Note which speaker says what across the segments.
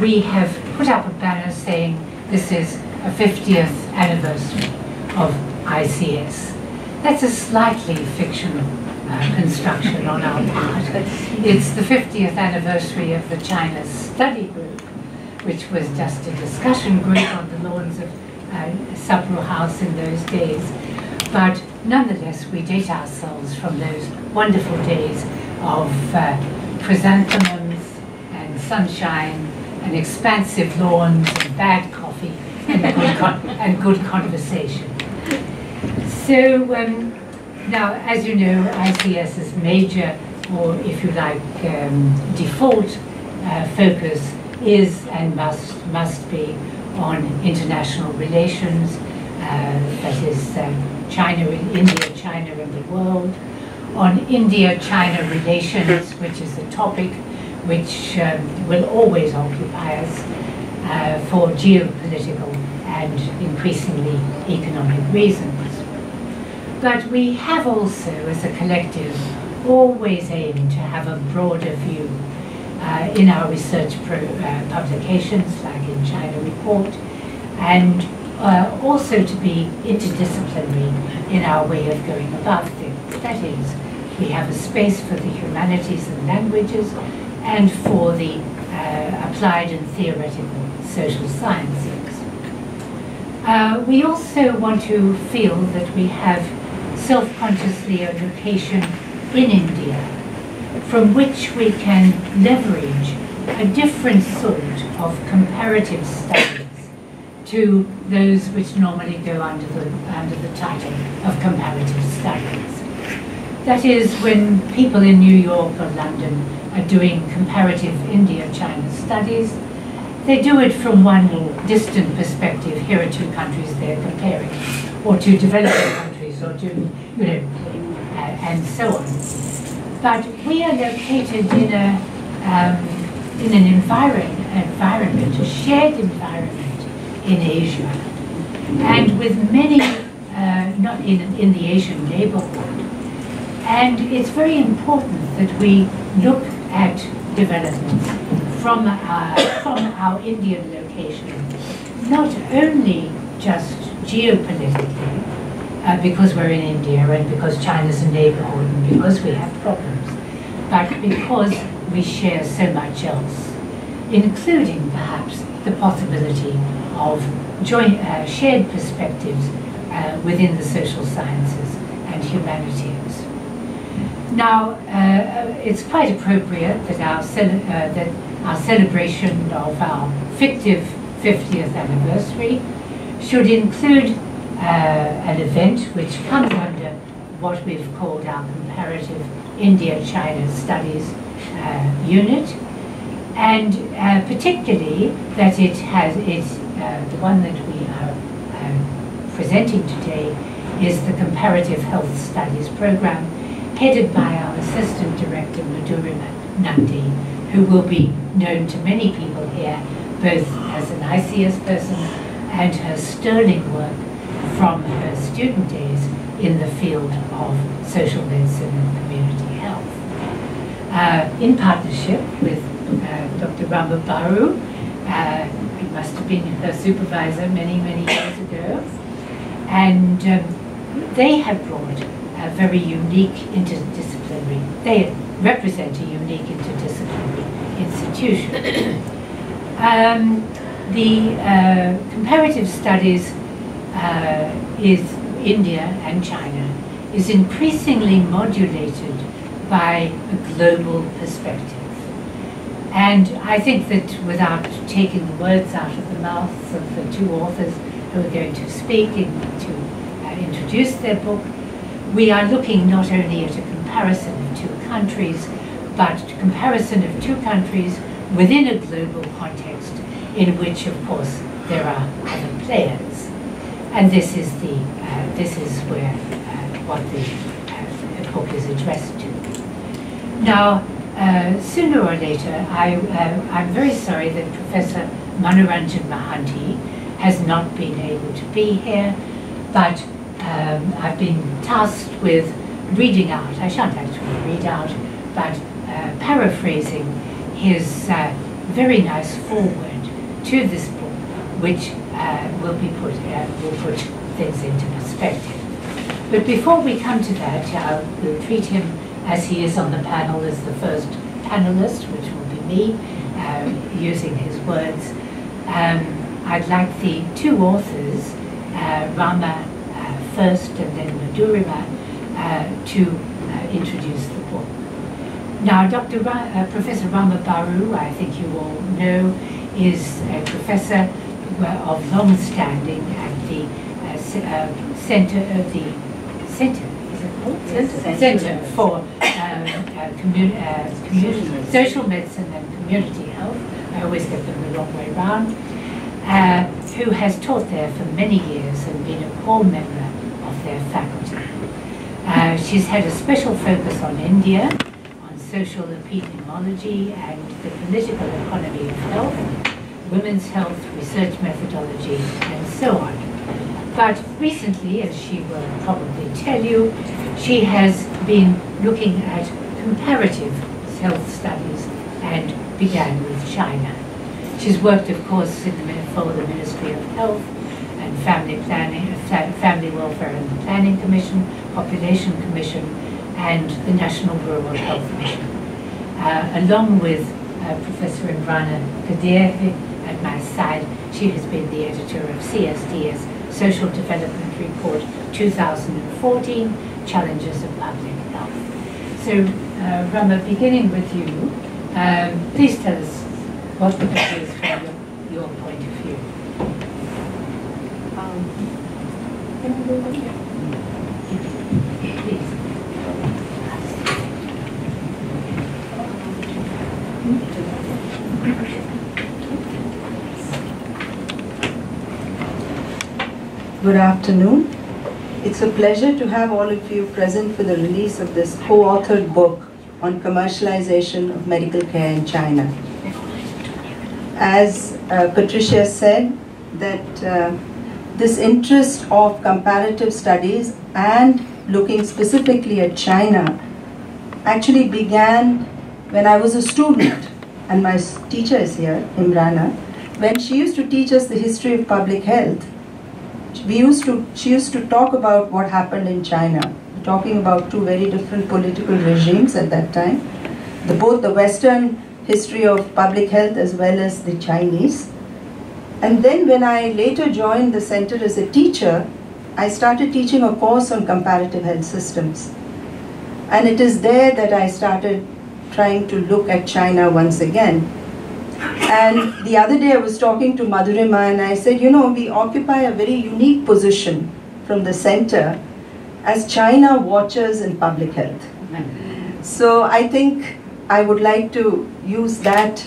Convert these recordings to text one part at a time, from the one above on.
Speaker 1: we have put up a banner saying this is a 50th anniversary of ICS. That's a slightly fictional uh, construction on our part. It's the 50th anniversary of the China Study Group, which was just a discussion group on the lawns of uh, House in those days. But nonetheless, we date ourselves from those wonderful days of uh, chrysanthemums and sunshine and expansive lawns and bad coffee and good, and good conversation. So um, now, as you know, ICS's major, or if you like, um, default uh, focus is and must must be on international relations, uh, that is uh, China, India, China, and the world, on India-China relations, which is a topic which um, will always occupy us uh, for geopolitical and increasingly economic reasons. But we have also, as a collective, always aimed to have a broader view uh, in our research uh, publications, like in China Report, and uh, also to be interdisciplinary in our way of going about things. That is, we have a space for the humanities and languages and for the uh, applied and theoretical social sciences. Uh, we also want to feel that we have self-consciously a location in India from which we can leverage a different sort of comparative studies to those which normally go under the, under the title of comparative studies. That is, when people in New York or London are doing comparative India-China studies, they do it from one distant perspective. Here are two countries they're comparing, or two developing countries, or two, you know, uh, and so on. But we are located in a um, in an environment, environment, a shared environment in Asia, and with many, uh, not in, in the Asian neighborhood. And it's very important that we look at development from our, from our Indian location, not only just geopolitically, uh, because we're in India and because China's a neighborhood and because we have problems, but because we share so much else, including perhaps the possibility of joint, uh, shared perspectives uh, within the social sciences and humanities. Now, uh, it's quite appropriate that our, uh, that our celebration of our fictive 50th anniversary should include uh, an event which comes under what we've called our comparative India-China studies uh, unit, and uh, particularly that it has its uh, the one that we are presenting today is the Comparative Health Studies Program, headed by our Assistant Director, Madhuri Nundy, who will be known to many people here, both as an ICS person and her sterling work from her student days in the field of social medicine and community health. Uh, in partnership with uh, Dr. Rama Baru, uh, must have been her supervisor many, many years ago. And um, they have brought a very unique interdisciplinary, they represent a unique interdisciplinary institution. um, the uh, comparative studies uh, is India and China is increasingly modulated by a global perspective. And I think that without taking the words out of the mouths of the two authors who are going to speak and to uh, introduce their book, we are looking not only at a comparison of two countries, but a comparison of two countries within a global context in which, of course, there are other players. And this is the uh, this is where uh, what the uh, book is addressed to. Now, uh, sooner or later, I, uh, I'm very sorry that Professor Manoranjan Mohanty has not been able to be here, but um, I've been tasked with reading out, I shan't actually read out, but uh, paraphrasing his uh, very nice foreword to this book, which uh, will be put uh, will put things into perspective. But before we come to that, uh, we'll treat him as he is on the panel as the first panelist, which will be me, uh, using his words. Um, I'd like the two authors, uh, Rama first and then Madhurima, uh, to uh, introduce the book. Now, Dr. Ra uh, Professor Rama Baru, I think you all know, is a professor of long standing at the center of the center Center, Center for um, uh, commun uh, community, social medicine and community health. I always get them the wrong way around. Uh, who has taught there for many years and been a core member their faculty. Uh, she's had a special focus on India, on social epidemiology and the political economy of health, women's health, research methodology, and so on. But recently, as she will probably tell you, she has been looking at comparative health studies and began with China. She's worked, of course, the, for the Ministry of Health Family Planning, Family Welfare and the Planning Commission, Population Commission, and the National Rural Health Mission. Uh, along with uh, Professor Imrana Qadeer at my side, she has been the editor of CSDS Social Development Report 2014, Challenges of Public Health. So, uh, Rama, beginning with you, um, please tell us what the is from your, your point of view. Um,
Speaker 2: Good afternoon. It's a pleasure to have all of you present for the release of this co-authored book on commercialization of medical care in China as uh, Patricia said, that uh, this interest of comparative studies and looking specifically at China actually began when I was a student, and my teacher is here, Imrana. When she used to teach us the history of public health, we used to, she used to talk about what happened in China, talking about two very different political regimes at that time. The, both the Western history of public health as well as the Chinese. And then when I later joined the center as a teacher, I started teaching a course on comparative health systems. And it is there that I started trying to look at China once again. And the other day I was talking to Madhurima and I said, you know, we occupy a very unique position from the center as China watchers in public health. Mm-hmm. So I think I would like to use that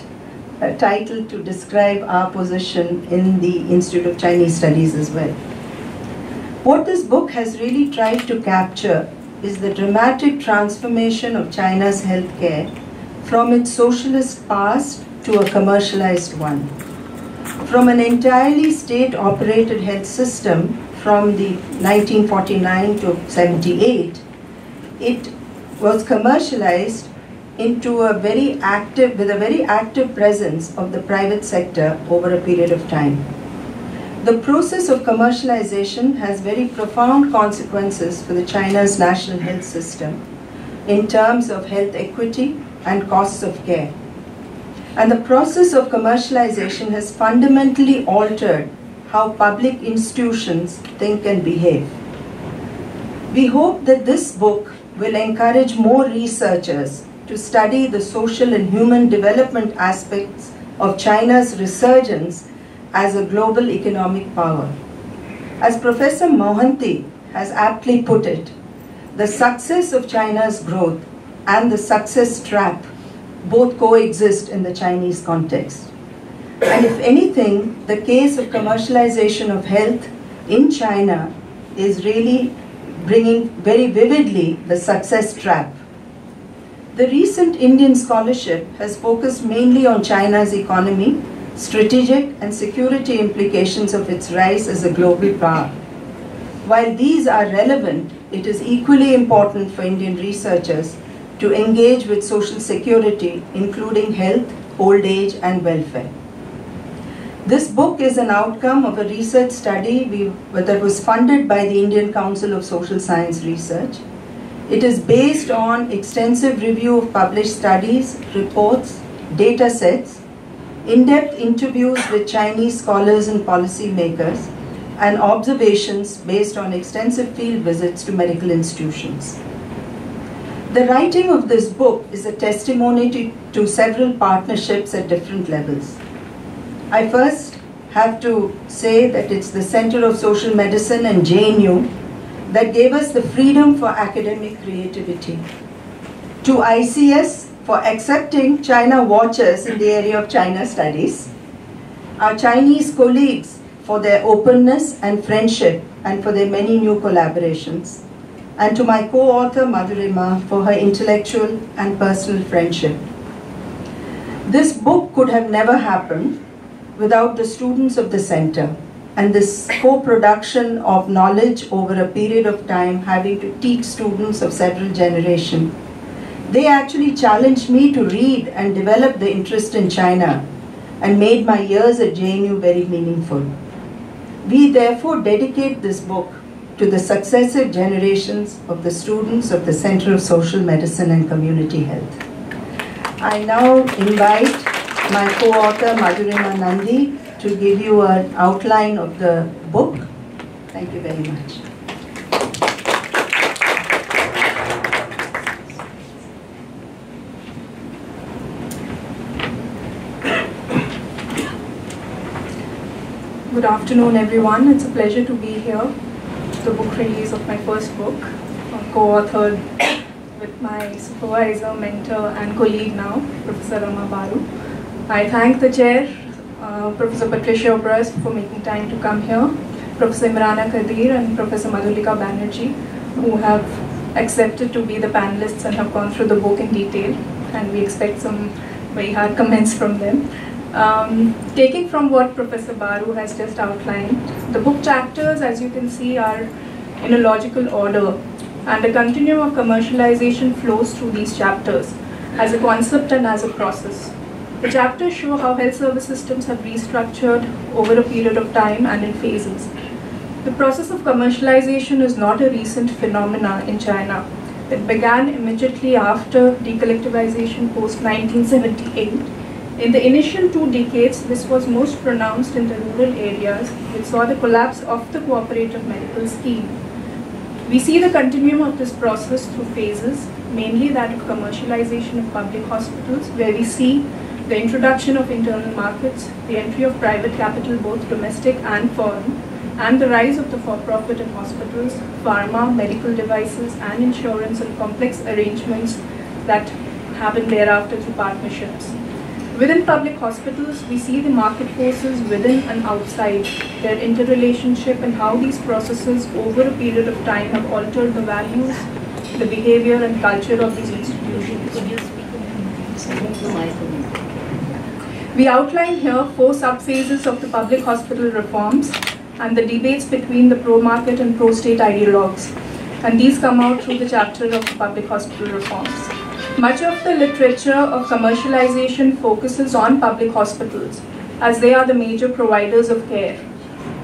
Speaker 2: uh, title to describe our position in the Institute of Chinese Studies as well. What this book has really tried to capture is the dramatic transformation of China's healthcare from its socialist past to a commercialized one. From an entirely state-operated health system from the 1949 to 78, it was commercialized into a very active, with a very active presence of the private sector over a period of time. The process of commercialization has very profound consequences for the China's national health system in terms of health equity and costs of care. And the process of commercialization has fundamentally altered how public institutions think and behave. We hope that this book will encourage more researchers to study the social and human development aspects of China's resurgence as a global economic power. As Professor Mohanty has aptly put it, the success of China's growth and the success trap both coexist in the Chinese context. And if anything, the case of commercialization of health in China is really bringing very vividly the success trap the recent Indian scholarship has focused mainly on China's economy, strategic and security implications of its rise as a global power. While these are relevant, it is equally important for Indian researchers to engage with social security, including health, old age, and welfare. This book is an outcome of a research study we, that was funded by the Indian Council of Social Science Research. It is based on extensive review of published studies, reports, data sets, in-depth interviews with Chinese scholars and policymakers, and observations based on extensive field visits to medical institutions. The writing of this book is a testimony to, to several partnerships at different levels. I first have to say that it's the Center of Social Medicine and JNU that gave us the freedom for academic creativity. To ICS for accepting China watchers in the area of China studies. Our Chinese colleagues for their openness and friendship and for their many new collaborations and to my co-author Madhurima for her intellectual and personal friendship. This book could have never happened without the students of the center and this co-production of knowledge over a period of time having to teach students of several generations. They actually challenged me to read and develop the interest in China and made my years at JNU very meaningful. We therefore dedicate this book to the successive generations of the students of the Center of Social Medicine and Community Health. I now invite my co-author Madhurima Nundy to give you an outline of the book. Thank you very much.
Speaker 3: Good afternoon, everyone. It's a pleasure to be here. The book release of my first book, co-authored with my supervisor, mentor, and colleague now, Professor Rama Baru. I thank the chair, uh, Professor Patricia Uberoi, for making time to come here, Professor Imrana Qadeer and Professor Madhulika Banerjee, who have accepted to be the panelists and have gone through the book in detail, and we expect some very hard comments from them. Um, taking from what Professor Baru has just outlined, the book chapters, as you can see, are in a logical order, and a continuum of commercialization flows through these chapters as a concept and as a process. The chapters show how health service systems have restructured over a period of time and in phases. The process of commercialization is not a recent phenomena in China. It began immediately after decollectivization post 1978 in the initial two decades, this was most pronounced in the rural areas, which saw the collapse of the cooperative medical scheme. We see the continuum of this process through phases, mainly that of commercialization of public hospitals, where we see the introduction of internal markets, the entry of private capital, both domestic and foreign, and the rise of the for-profit in hospitals, pharma, medical devices, and insurance and complex arrangements that happen thereafter through partnerships. Within public hospitals, we see the market forces within and outside, their interrelationship and how these processes over a period of time have altered the values, the behavior and culture of these institutions. We outline here four subphases of the public hospital reforms and the debates between the pro-market and pro-state ideologues. And these come out through the chapter of public hospital reforms. Much of the literature of commercialization focuses on public hospitals, as they are the major providers of care.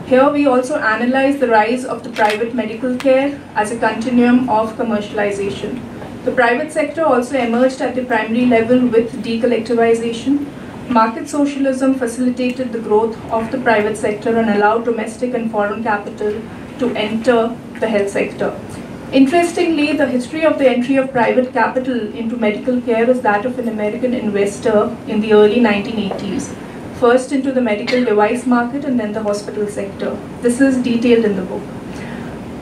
Speaker 3: Here we also analyze the rise of the private medical care as a continuum of commercialization. The private sector also emerged at the primary level with decollectivization. Market socialism facilitated the growth of the private sector and allowed domestic and foreign capital to enter the health sector. Interestingly, the history of the entry of private capital into medical care is that of an American investor in the early 1980s, first into the medical device market and then the hospital sector. This is detailed in the book.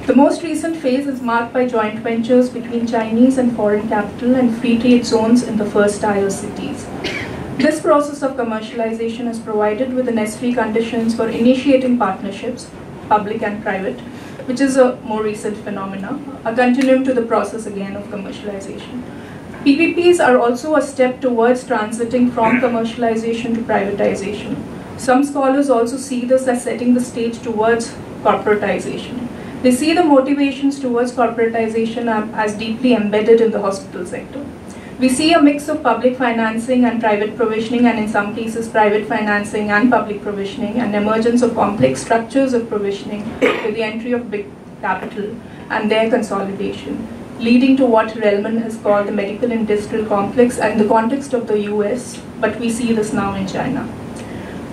Speaker 3: The most recent phase is marked by joint ventures between Chinese and foreign capital and free trade zones in the first tier cities. This process of commercialization has provided with the necessary conditions for initiating partnerships, public and private, which is a more recent phenomena, a continuum to the process again of commercialization. PPPs are also a step towards transiting from commercialization to privatization. Some scholars also see this as setting the stage towards corporatization. They see the motivations towards corporatization as deeply embedded in the hospital sector. We see a mix of public financing and private provisioning, and in some cases, private financing and public provisioning, and emergence of complex structures of provisioning with the entry of big capital and their consolidation, leading to what Relman has called the medical industrial complex and the context of the US, but we see this now in China.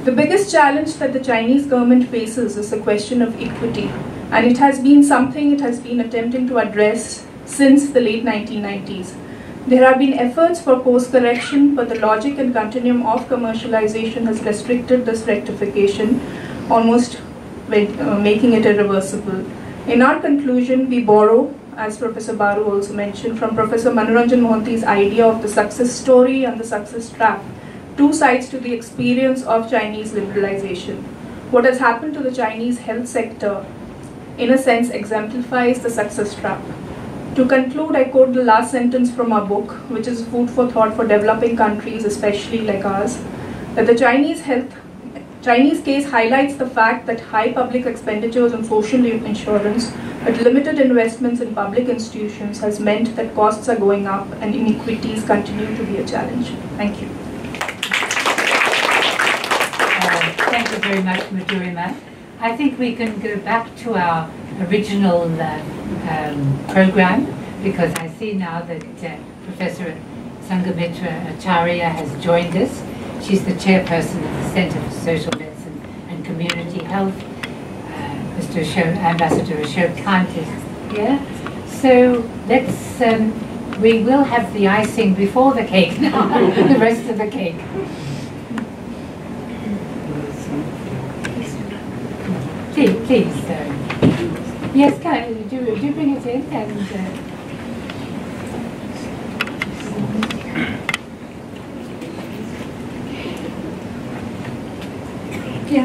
Speaker 3: The biggest challenge that the Chinese government faces is the question of equity, and it has been something it has been attempting to address since the late 1990s. There have been efforts for course correction, but the logic and continuum of commercialization has restricted this rectification, almost uh, making it irreversible. In our conclusion, we borrow, as Professor Baru also mentioned, from Professor Manoranjan Mohanty's idea of the success story and the success trap, two sides to the experience of Chinese liberalization. What has happened to the Chinese health sector, in a sense, exemplifies the success trap. To conclude, I quote the last sentence from our book, which is food for thought for developing countries, especially like ours, that the Chinese health Chinese case highlights the fact that high public expenditures on social insurance but limited investments in public institutions has meant that costs are going up and inequities continue to be a challenge. Thank you.
Speaker 1: Uh, thank you very much, Madhurima. I think we can go back to our original uh, um, program because I see now that uh, Professor Sanghamitra Acharya has joined us. She's the chairperson of the Centre for Social Medicine and Community Health. Uh, Mr. Ambassador Ashok Kant is here. So let's, um, we will have the icing before the cake now, the rest of the cake. Please, please. Uh, Yes, can, do, do bring it in and... Uh, yeah.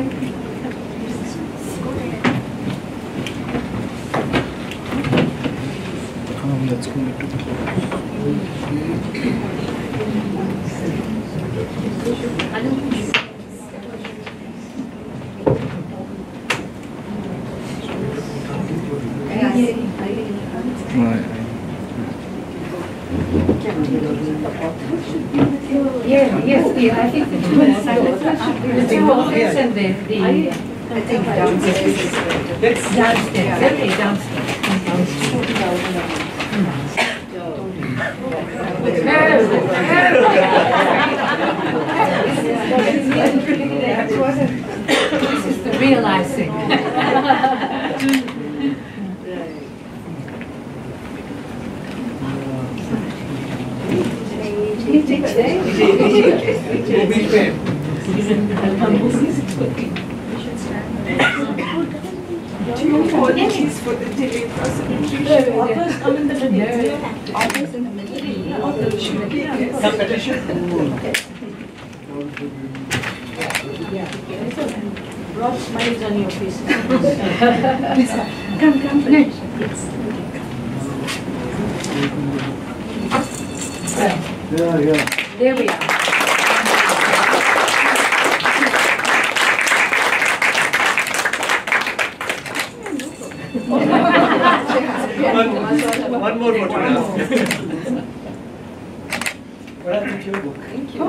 Speaker 4: Um, let's to Right.
Speaker 1: Yeah, I think the two, the two office and the, the,
Speaker 2: I think downstairs.
Speaker 1: downstairs, okay, downstairs. This is the real icing.
Speaker 5: Apologies for the delay prosecution. Authors come in the middle.
Speaker 2: Office in the middle.
Speaker 5: Authors should be, yes.
Speaker 6: Broad smiles on your face.
Speaker 5: Come, come.
Speaker 4: Yeah, yeah.
Speaker 1: There we are.
Speaker 7: One, one more photograph.
Speaker 4: What happened to your book?
Speaker 7: Okay.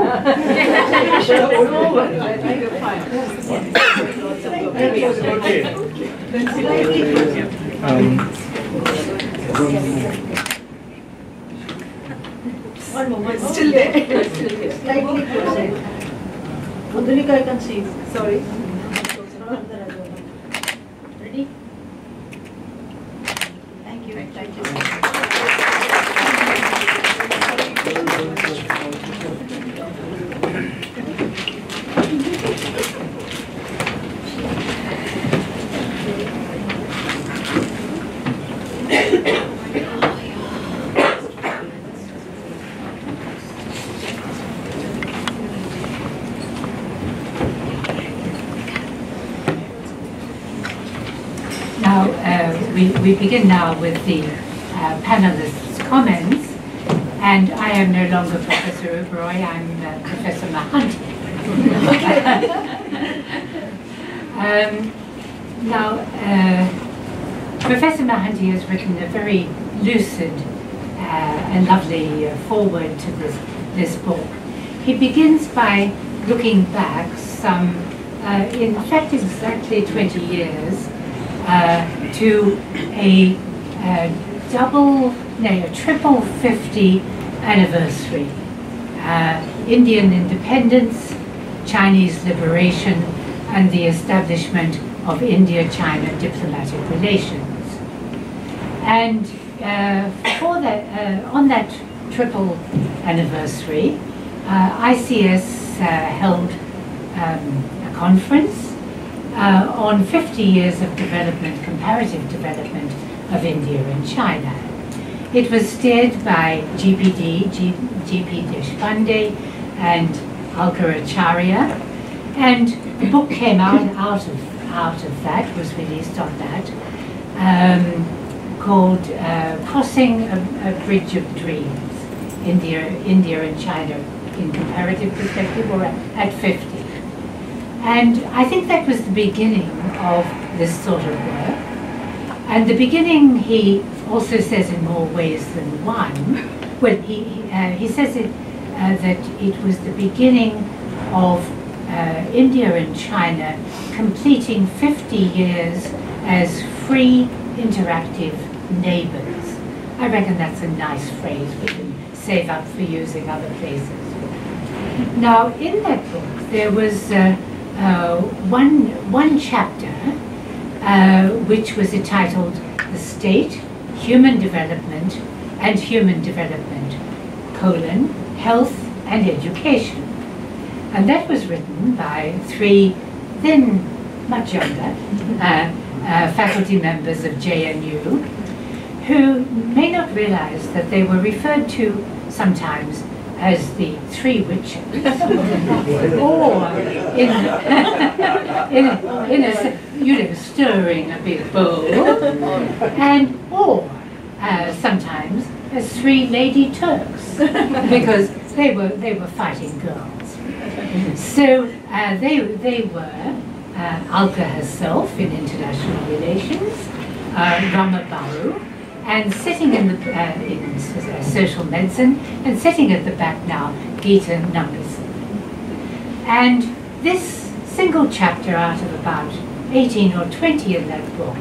Speaker 4: Um,
Speaker 6: One moment.
Speaker 5: Still there.
Speaker 6: Still there. Slightly closer. Madhulika, I can see. Sorry. Ready? Thank you. Thank you.
Speaker 1: Now, uh, we, we begin now with the uh, panelists' comments, and I am no longer Professor Uberoi, I'm uh, Professor Mahant. um, now, uh, Professor Mohanty has written a very lucid uh, a lovely uh, forward to this, this book. He begins by looking back some, uh, in fact, exactly 20 years uh, to a, a double, no, a triple 50 anniversary. Uh, Indian independence, Chinese liberation, and the establishment of India-China diplomatic relations. And uh, for that, uh, on that triple anniversary, uh, ICS uh, held um, a conference uh, on 50 years of development, comparative development of India and China. It was steered by GPD, G, GP Deshpande, and Alka Acharya, and the book came out, out, of, out of that, was released on that, um, called uh, Crossing a, a, Bridge of Dreams, India, India and China in comparative perspective, or at 50. And I think that was the beginning of this sort of work. And the beginning, he also says in more ways than one. Well, he, uh, he says it, uh, that it was the beginning of uh, India and China completing 50 years as free, interactive neighbors. I reckon that's a nice phrase we can save up for using other places. Now, in that book, there was uh, uh, one, one chapter uh, which was entitled The State, Human Development and Human Development, colon, Health and Education. And that was written by three then much younger uh, uh, faculty members of JNU who may not realize that they were referred to sometimes as the three witches, or in, in, in a, you know, stirring a big bowl, and or uh, sometimes as three lady Turks, because they were they were fighting girls. So uh, they they were uh, Alka herself in international relations, uh, Rama Baru, and sitting in the uh, in uh, social medicine and sitting at the back now, Geetha Nambissan. And this single chapter out of about 18 or 20 in that book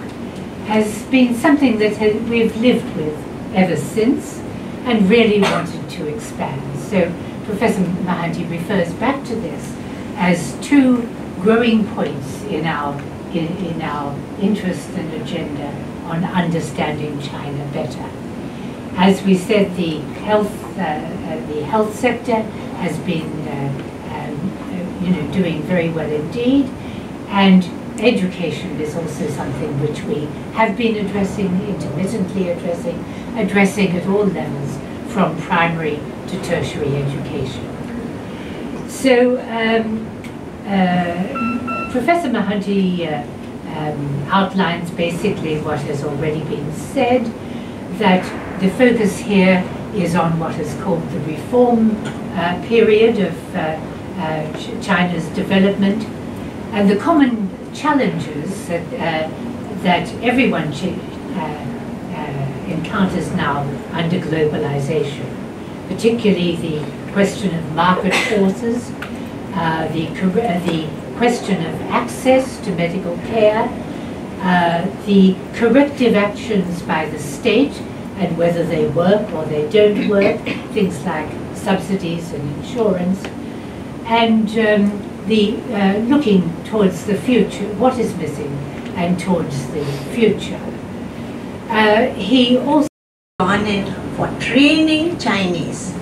Speaker 1: has been something that we've lived with ever since and really wanted to expand. So Professor Mohanty refers back to this as two growing points in our in, in our interest and agenda on understanding China better. As we said, the health, uh, uh, the health sector has been, uh, um, you know, doing very well indeed, and education is also something which we have been addressing, intermittently addressing, addressing at all levels, from primary to tertiary education. So, um, uh, Professor Mohanty uh, um, outlines basically what has already been said, that the focus here is on what is called the reform uh, period of uh, uh, China's development. And the common challenges that, uh, that everyone uh, uh, encounters now under globalization, particularly the question of market forces, the, the question of access to medical care, uh, the corrective actions by the state and whether they work or they don't work, things like subsidies and insurance, and um, the uh, looking towards the future, what is missing, and towards the future. Uh, he also
Speaker 8: in for training Chinese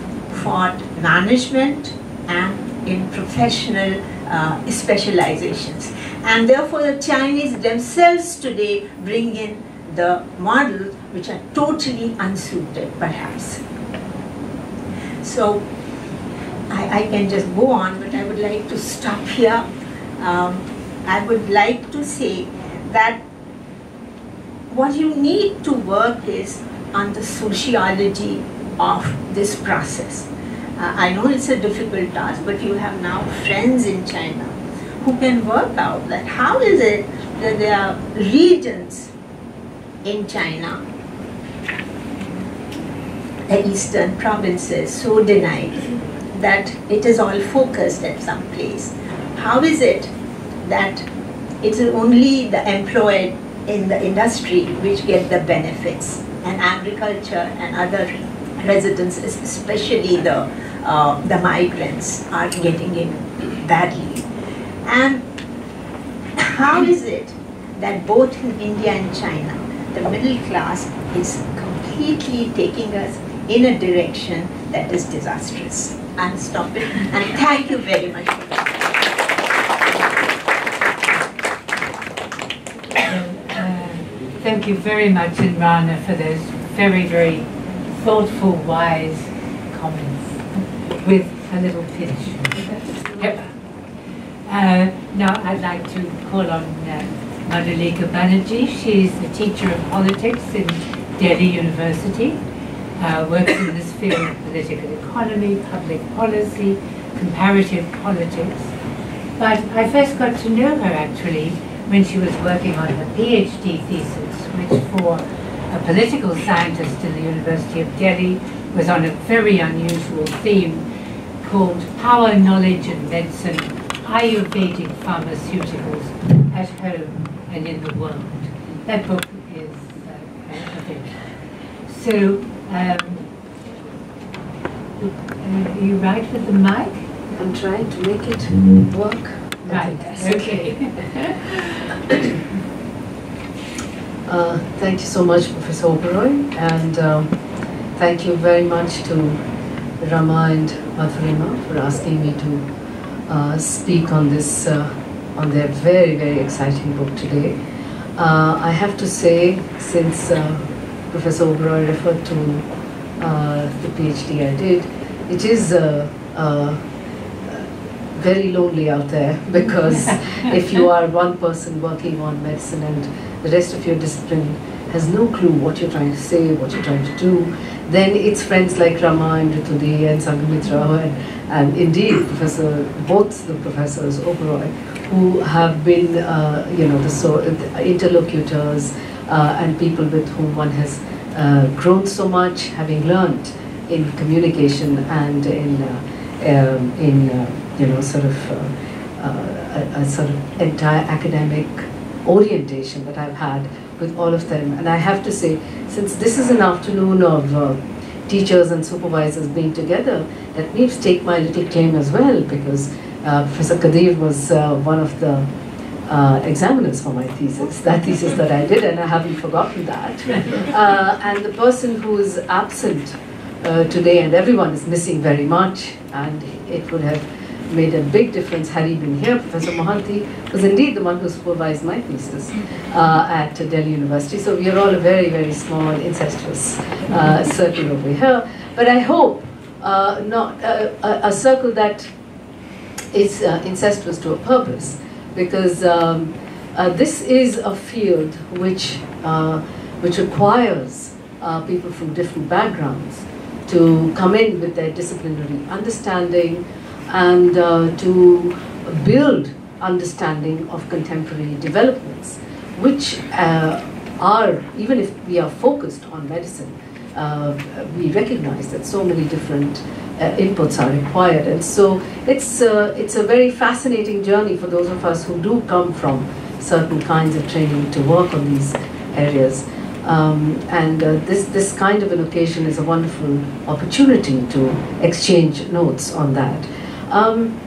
Speaker 8: for management and in professional uh, specializations. And therefore the Chinese themselves today bring in the models which are totally unsuited perhaps. So I, I, can just go on, but I would like to stop here. Um, I would like to say that what you need to work is on the sociology of this process. Uh, I know it's a difficult task, but you have now friends in China who can work out that how is it that there are regions in China the eastern provinces so denied that it is all focused at some place. How is it that it's only the employed in the industry which get the benefits and agriculture and other residents, especially the, uh, the migrants, are getting it badly. And how is it that both in India and China, the middle class is completely taking us in a direction that is disastrous? And stop it. And thank you very much.
Speaker 1: Uh, Thank you very much, Imrana, for those very, very thoughtful, wise comments with a little pinch. Yep. Uh, now I'd like to call on uh, Madhulika Banerjee. She's the teacher of politics in Delhi University, uh, works in this field of political economy, public policy, comparative politics. But I first got to know her actually when she was working on her PhD thesis, which for a political scientist in the University of Delhi was on a very unusual theme called Power, Knowledge and Medicine, Ayurvedic Pharmaceuticals at Home and in the World. That book is uh, available. So, um, uh, you right with the mic?
Speaker 9: I'm trying to make it work.
Speaker 1: Right, okay.
Speaker 9: Uh, thank you so much, Professor Uberoi, and um, thank you very much to Rama and Madhurima for asking me to uh, speak on this, uh, on their very, very exciting book today. Uh, I have to say, since uh, Professor Uberoi referred to the PhD I did, it is uh, very lonely out there because if you are one person working on medicine and the rest of your discipline has no clue what you're trying to say, what you're trying to do, then it's friends like Rama and Ritudi and Sanghamitra and, and indeed Professor, both the professors Uberoi, who have been, uh, you know, the so, interlocutors uh, and people with whom one has uh, grown so much, having learned in communication and in, uh, um, in uh, you know, sort of uh, uh, a, a sort of entire academic orientation that I've had with all of them. And I have to say, since this is an afternoon of uh, teachers and supervisors being together, let me take my little claim as well, because uh, Professor Qadeer was uh, one of the uh, examiners for my thesis, that thesis that I did, and I haven't forgotten that. Uh, and the person who is absent uh, today, and everyone is missing very much, and it would have made a big difference had he been here. Professor Mohanty was indeed the one who supervised my thesis uh, at Delhi University. So we are all a very, very small, incestuous uh, circle over here. But I hope uh, not uh, a, a circle that is uh, incestuous to a purpose, because um, uh, this is a field which which requires people from different backgrounds to come in with their disciplinary understanding and uh, to build understanding of contemporary developments, which uh, are, even if we are focused on medicine, uh, we recognize that so many different uh, inputs are required. And so it's, uh, it's a very fascinating journey for those of us who do come from certain kinds of training to work on these areas. Um, and uh, this, this kind of an occasion is a wonderful opportunity to exchange notes on that. Um,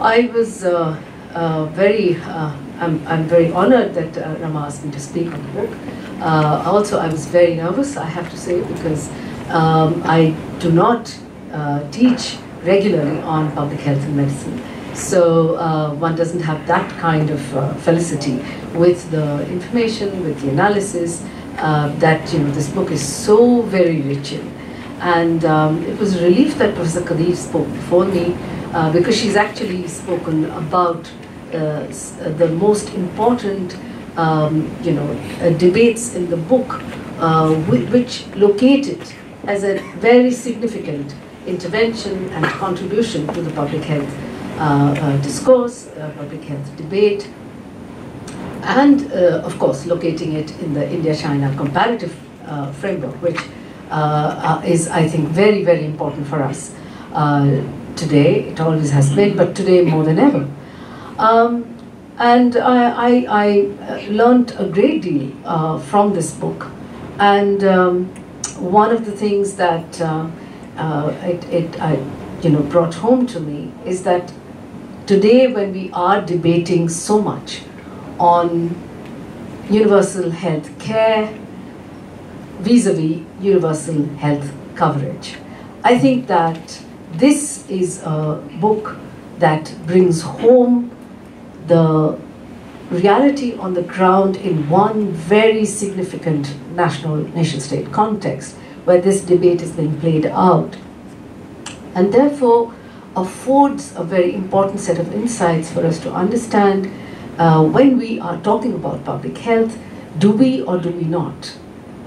Speaker 9: I was uh, uh, very, uh, I'm, I'm very honored that uh, Rama asked me to speak on the book. Uh, also, I was very nervous, I have to say, because um, I do not uh, teach regularly on public health and medicine. So one doesn't have that kind of felicity with the information, with the analysis, that you know this book is so very rich in. And um, it was a relief that Professor Qadeer spoke before me uh, because she's actually spoken about uh, the most important, um, you know, uh, debates in the book, uh, which locate it as a very significant intervention and contribution to the public health uh, uh, discourse, public health debate, and of course locating it in the India-China comparative framework, which uh, is, I think, very, very important for us. Uh, today. It always has been, but today more than ever. Um, and I, I, I uh, learned a great deal uh, from this book. And um, one of the things that uh, uh, it, it I, you know, brought home to me is that today when we are debating so much on universal health care vis-a-vis universal health coverage, I think that this is a book that brings home the reality on the ground in one very significant national nation state context where this debate is being played out. And therefore affords a very important set of insights for us to understand uh, when we are talking about public health do we or do we not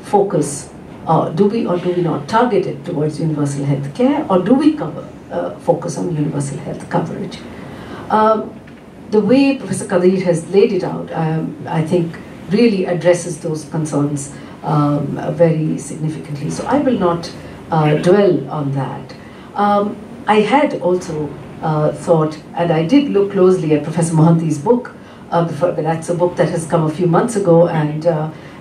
Speaker 9: focus uh, do we or do we not target it towards universal health care or do we cover uh, focus on universal health coverage um, the way Professor Qadeer has laid it out, um, I think, really addresses those concerns um, very significantly. So I will not uh, dwell on that. Um, I had also uh, thought, and I did look closely at Professor Mohanty's book, uh, before, but that's a book that has come a few months ago, and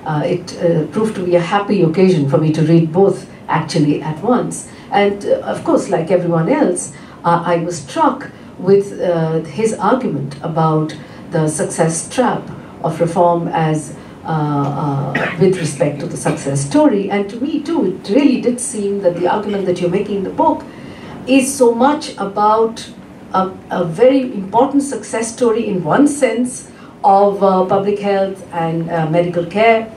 Speaker 9: uh, uh, it uh, proved to be a happy occasion for me to read both actually at once. And of course, like everyone else, I was struck with uh, his argument about the success trap of reform as uh, uh, with respect to the success story. And to me too, it really did seem that the argument that you're making in the book is so much about a, a very important success story in one sense of uh, public health and uh, medical care,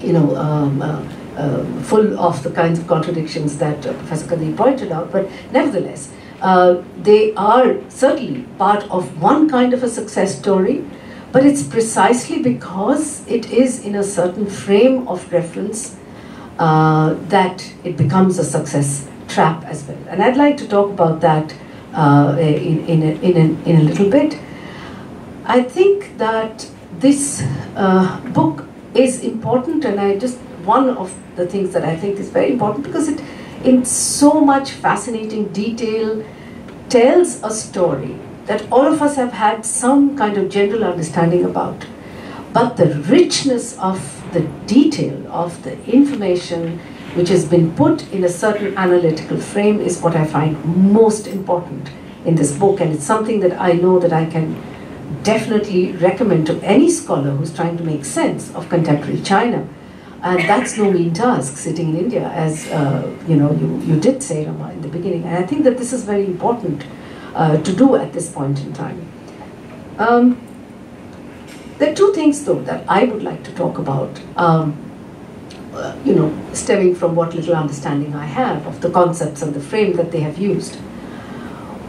Speaker 9: you know, um, uh, um, full of the kinds of contradictions that Professor Qadeer pointed out, but nevertheless, uh, they are certainly part of one kind of a success story, but it's precisely because it is in a certain frame of reference uh, that it becomes a success trap as well. And I'd like to talk about that uh, in, in, a, in, a, in a little bit. I think that this uh, book is important, and I just one of the things that I think is very important because it in so much fascinating detail tells a story that all of us have had some kind of general understanding about. But the richness of the detail of the information which has been put in a certain analytical frame is what I find most important in this book and it's something that I know that I can definitely recommend to any scholar who's trying to make sense of contemporary China and that's no mean task sitting in India, as uh, you know, you, you did say, Rama, in the beginning. And I think that this is very important uh, to do at this point in time. Um, there are two things, though, that I would like to talk about, um, uh, you know, stemming from what little understanding I have of the concepts and the frame that they have used.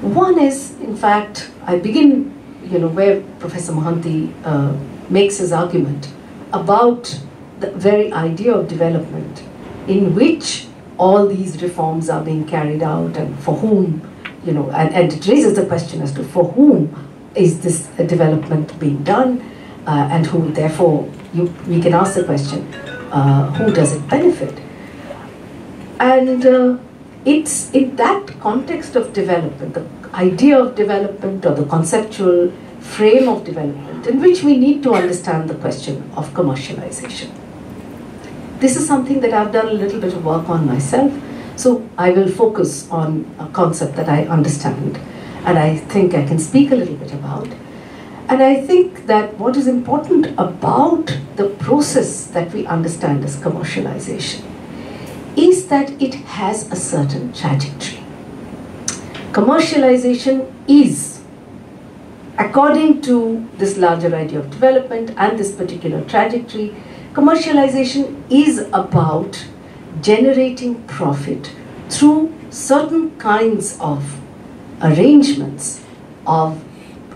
Speaker 9: One is, in fact, I begin, you know, where Professor Mohanty uh, makes his argument about the very idea of development in which all these reforms are being carried out and for whom, you know, and, and it raises the question as to for whom is this development being done uh, and who therefore you, we can ask the question, uh, who does it benefit? And uh, it's in that context of development, the idea of development or the conceptual frame of development in which we need to understand the question of commercialization. This is something that I've done a little bit of work on myself. So I will focus on a concept that I understand and I think I can speak a little bit about. And I think that what is important about the process that we understand as commercialization is that it has a certain trajectory. Commercialization is, according to this larger idea of development and this particular trajectory, Commercialization is about generating profit through certain kinds of arrangements of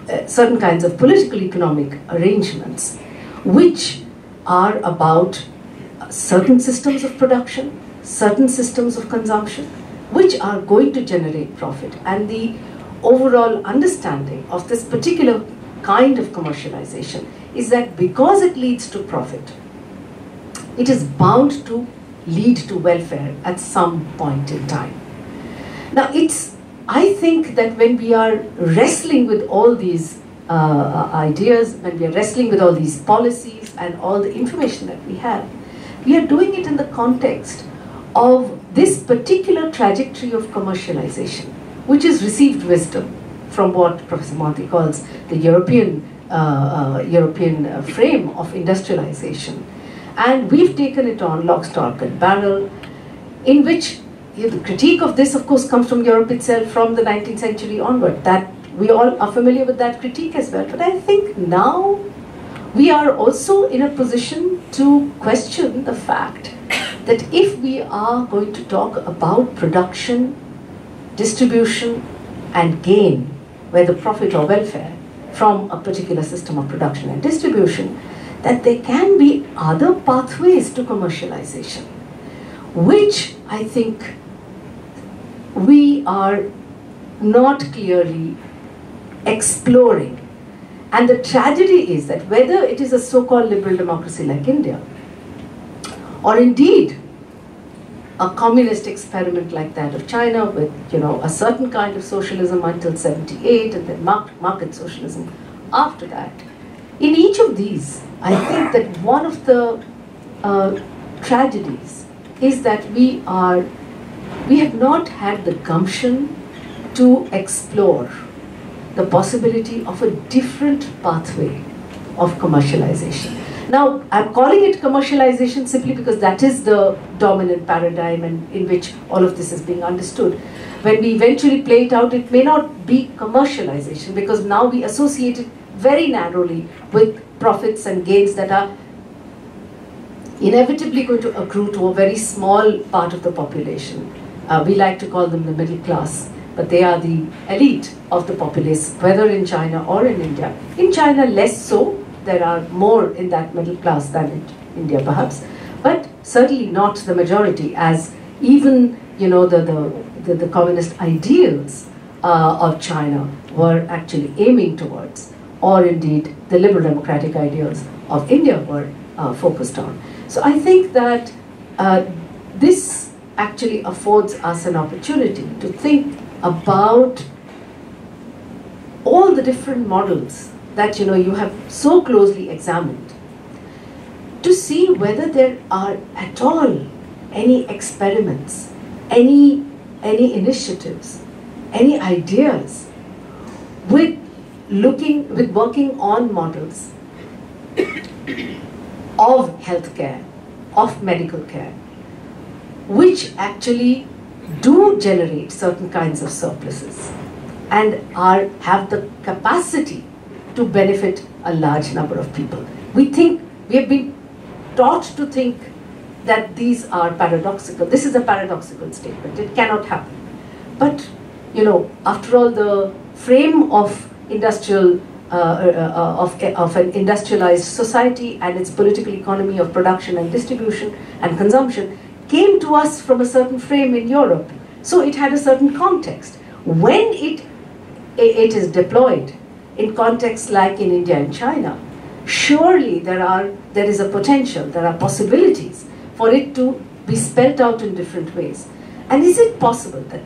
Speaker 9: uh, certain kinds of political economic arrangements which are about certain systems of production, certain systems of consumption, which are going to generate profit. And the overall understanding of this particular kind of commercialization is that because it leads to profit, it is bound to lead to welfare at some point in time. Now, it's, I think that when we are wrestling with all these uh, ideas, when we are wrestling with all these policies and all the information that we have, we are doing it in the context of this particular trajectory of commercialization, which is received wisdom from what Professor Mohanty calls the European, uh, uh, European uh, frame of industrialization. And we've taken it on lock, stock and barrel, in which you know, the critique of this, of course, comes from Europe itself from the 19th century onward. That we all are familiar with that critique as well. But I think now we are also in a position to question the fact that if we are going to talk about production, distribution, and gain, whether profit or welfare, from a particular system of production and distribution, that there can be other pathways to commercialization, which I think we are not clearly exploring. And the tragedy is that whether it is a so-called liberal democracy like India, or indeed a communist experiment like that of China with you know a certain kind of socialism until 78 and then market socialism after that. In each of these, I think that one of the uh, tragedies is that we are we have not had the gumption to explore the possibility of a different pathway of commercialization. Now, I'm calling it commercialization simply because that is the dominant paradigm in which all of this is being understood. When we eventually play it out, it may not be commercialization because now we associate it very narrowly with profits and gains that are inevitably going to accrue to a very small part of the population. Uh, we like to call them the middle class, but they are the elite of the populace, whether in China or in India. In China, less so, there are more in that middle class than in India perhaps, but certainly not the majority as even you know the, the, the, the communist ideals uh, of China were actually aiming towards or indeed the liberal democratic ideals of India were uh, focused on. So I think that uh, this actually affords us an opportunity to think about all the different models that you know you have so closely examined to see whether there are at all any experiments, any any initiatives, any ideas with looking with working on models of healthcare, of medical care, which actually do generate certain kinds of surpluses and are have the capacity to benefit a large number of people. We think, we have been taught to think that these are paradoxical. This is a paradoxical statement. It cannot happen. But, you know, after all, the frame of industrial, uh, uh, uh of, of an industrialized society and its political economy of production and distribution and consumption came to us from a certain frame in Europe. So it had a certain context. When it, it is deployed in contexts like in India and China, surely there are there is a potential, there are possibilities for it to be spelt out in different ways. And is it possible that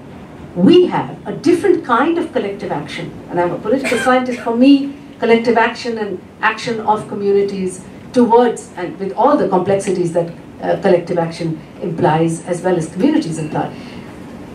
Speaker 9: we have a different kind of collective action? And I'm a political scientist. For me, collective action and action of communities towards and with all the complexities that uh, collective action implies as well as communities imply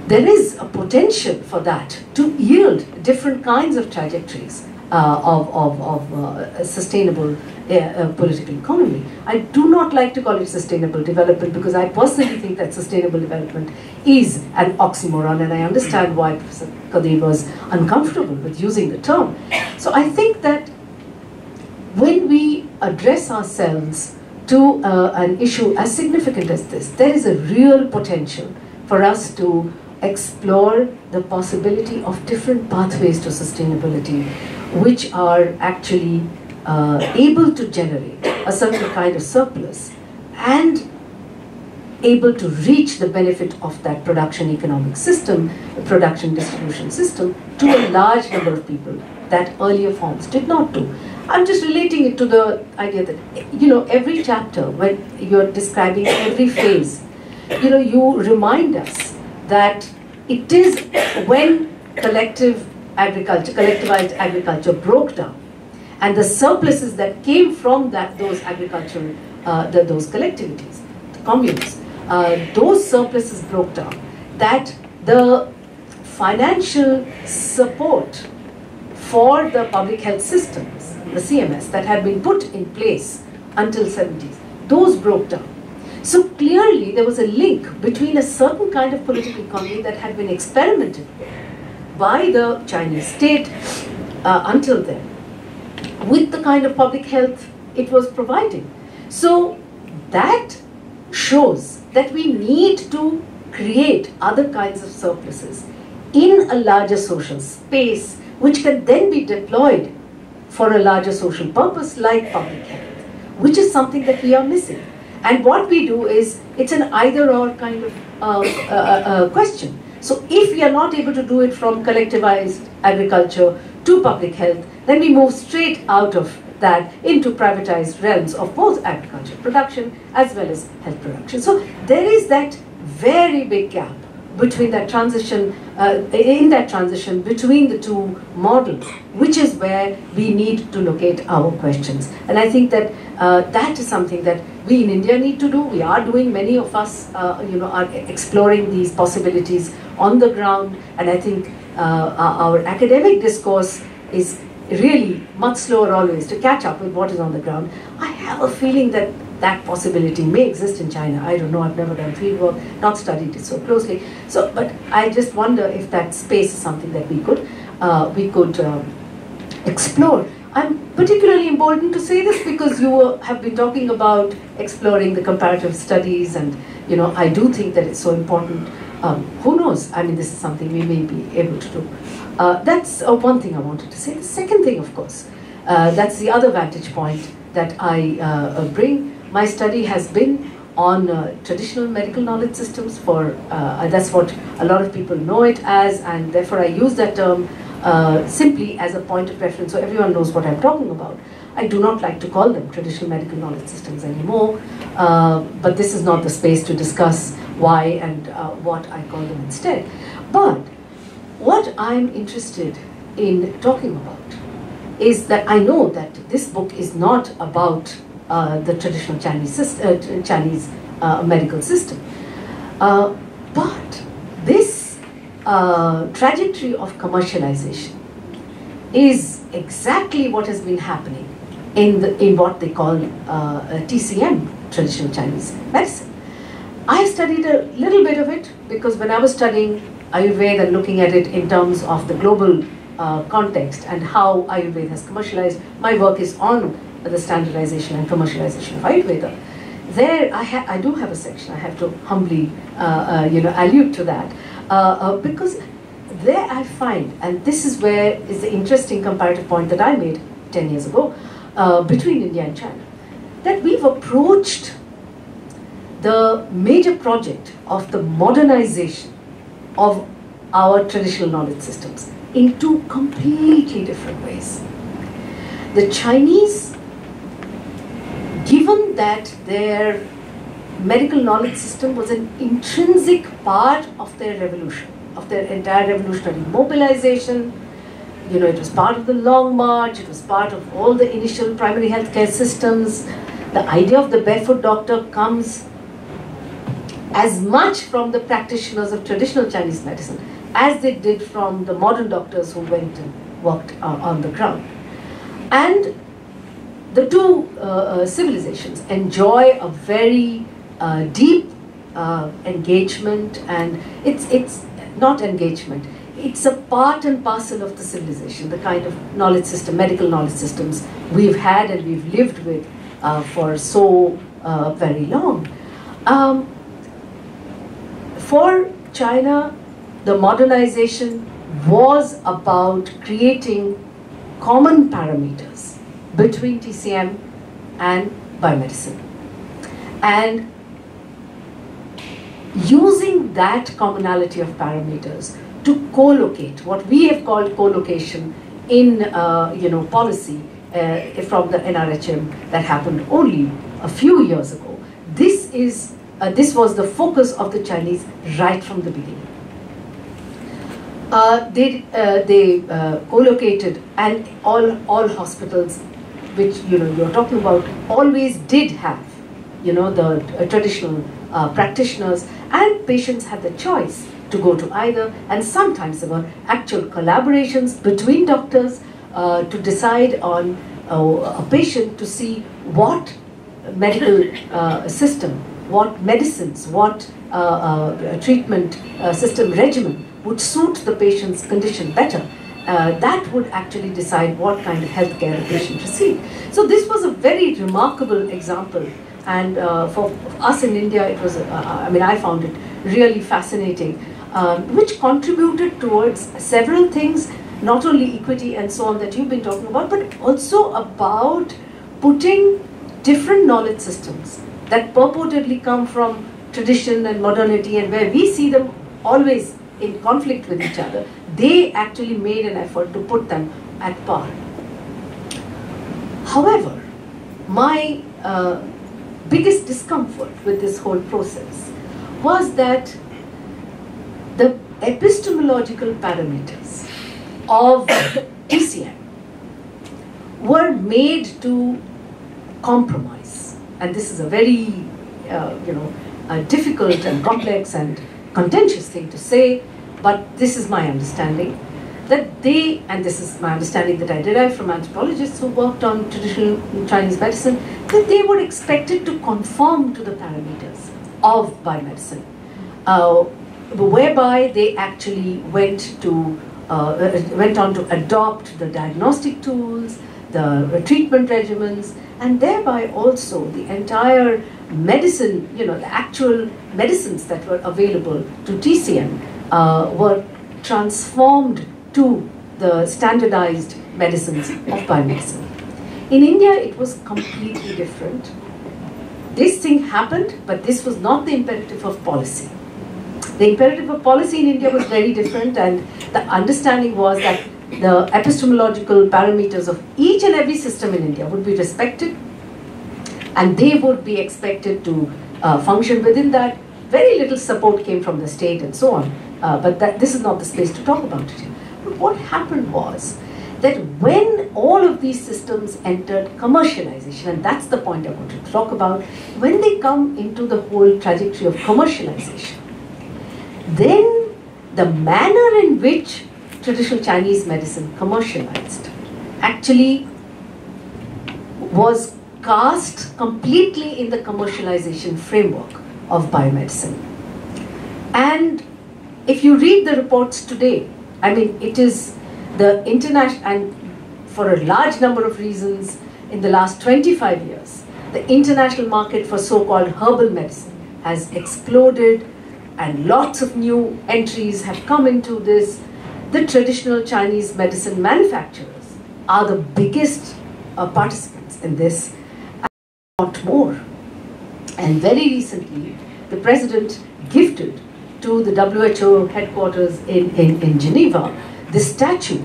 Speaker 9: there is a potential for that to yield different kinds of trajectories of, of, of uh, sustainable uh, political economy. I do not like to call it sustainable development because I personally think that sustainable development is an oxymoron and I understand why Professor Qadeer was uncomfortable with using the term. So I think that when we address ourselves to uh, an issue as significant as this, there is a real potential for us to explore the possibility of different pathways to sustainability which are actually uh, able to generate a certain kind of surplus and able to reach the benefit of that production economic system, production distribution system to a large number of people that earlier forms did not do. I'm just relating it to the idea that, you know, every chapter, when you're describing every phase, you know, you remind us that it is when collective agriculture, collectivized agriculture broke down, and the surpluses that came from that those agricultural, uh, those collectivities, the communes, uh, those surpluses broke down. That the financial support for the public health systems, the CMS, that had been put in place until 70s, those broke down. So clearly there was a link between a certain kind of political economy that had been experimented with by the Chinese state uh, until then, with the kind of public health it was providing. So that shows that we need to create other kinds of surpluses in a larger social space which can then be deployed for a larger social purpose like public health, which is something that we are missing. And what we do is, it's an either or kind of uh, uh, uh, question. So if we are not able to do it from collectivized agriculture to public health, then we move straight out of that into privatized realms of both agriculture production as well as health production. So there is that very big gap between that transition, uh, in that transition between the two models, which is where we need to locate our questions. And I think that uh, that is something that we in India need to do. We are doing, many of us, uh, you know, are exploring these possibilities on the ground. And I think uh, our academic discourse is really much slower always to catch up with what is on the ground. I have a feeling that that possibility may exist in China. I don't know, I've never done field work, not studied it so closely. So, but I just wonder if that space is something that we could, uh, we could uh, explore. I'm particularly emboldened to say this because you have been talking about exploring the comparative studies and, you know, I do think that it's so important. Um, who knows? I mean, this is something we may be able to do. Uh, that's uh, one thing I wanted to say. The second thing, of course, uh, that's the other vantage point that I uh, bring my study has been on uh, traditional medical knowledge systems for, uh, that's what a lot of people know it as, and therefore I use that term uh, simply as a point of reference so everyone knows what I'm talking about. I do not like to call them traditional medical knowledge systems anymore, uh, but this is not the space to discuss why and uh, what I call them instead. But what I'm interested in talking about is that I know that this book is not about uh, the traditional Chinese, uh, Chinese uh, medical system. Uh, but this trajectory of commercialization is exactly what has been happening in, the, in what they call TCM, traditional Chinese medicine. I studied a little bit of it because when I was studying Ayurveda and looking at it in terms of the global uh, context and how Ayurveda has commercialized, my work is on the standardization and commercialization of Ayurveda. There, I, I do have a section, I have to humbly uh, uh, you know, allude to that, uh, uh, because there I find, and this is where is the interesting comparative point that I made 10 years ago, uh, between India and China, that we've approached the major project of the modernization of our traditional knowledge systems in two completely different ways. The Chinese given that their medical knowledge system was an intrinsic part of their revolution, of their entire revolutionary mobilization, you know, it was part of the long march, it was part of all the initial primary healthcare systems. The idea of the barefoot doctor comes as much from the practitioners of traditional Chinese medicine as they did from the modern doctors who went and worked uh, on the ground. And the two uh, uh, civilizations enjoy a very uh, deep uh, engagement and it's, it's not engagement, it's a part and parcel of the civilization, the kind of knowledge system, medical knowledge systems we've had and we've lived with uh, for so uh, very long. Um, for China, the modernization was about creating common parameters between TCM and biomedicine. And using that commonality of parameters to co-locate, what we have called co-location in uh, you know, policy uh, from the NRHM that happened only a few years ago. This is uh, this was the focus of the Chinese right from the beginning. Uh, they uh, they uh, co-located and all all hospitals which you know you're talking about always did have you know the traditional practitioners and patients had the choice to go to either and sometimes there were actual collaborations between doctors uh, to decide on uh, a patient to see what medical uh, system what medicines what uh, uh, treatment uh, system regimen would suit the patient's condition better that would actually decide what kind of health care the patient received. So this was a very remarkable example and uh, for us in India it was, uh, I mean I found it really fascinating um, which contributed towards several things not only equity and so on that you've been talking about but also about putting different knowledge systems that purportedly come from tradition and modernity and where we see them always in conflict with each other, they actually made an effort to put them at par. However, my uh, biggest discomfort with this whole process was that the epistemological parameters of TCM were made to compromise. And this is a very, uh, you know, difficult and complex and contentious thing to say, but this is my understanding that they, and this is my understanding that I derived from anthropologists who worked on traditional Chinese medicine, that they were expected to conform to the parameters of biomedicine, uh, whereby they actually went to uh, went on to adopt the diagnostic tools, the treatment regimens, and thereby also the entire medicine, you know, the actual medicines that were available to TCM uh, were transformed to the standardized medicines of biomedicine. In India, it was completely different. This thing happened, but this was not the imperative of policy. The imperative of policy in India was very different, and the understanding was that the epistemological parameters of each and every system in India would be respected, and they would be expected to uh, function within that. Very little support came from the state and so on, uh, but that, this is not the space to talk about it. But what happened was that when all of these systems entered commercialization, and that's the point I want to talk about, when they come into the whole trajectory of commercialization, then the manner in which traditional Chinese medicine commercialized actually was cast completely in the commercialization framework of biomedicine. And if you read the reports today, I mean, it is the international, and for a large number of reasons, in the last 25 years, the international market for so called herbal medicine has exploded, and lots of new entries have come into this. The traditional Chinese medicine manufacturers are the biggest uh, participants in this, and want more. And very recently, the president gifted to the WHO headquarters in, in, in Geneva the statue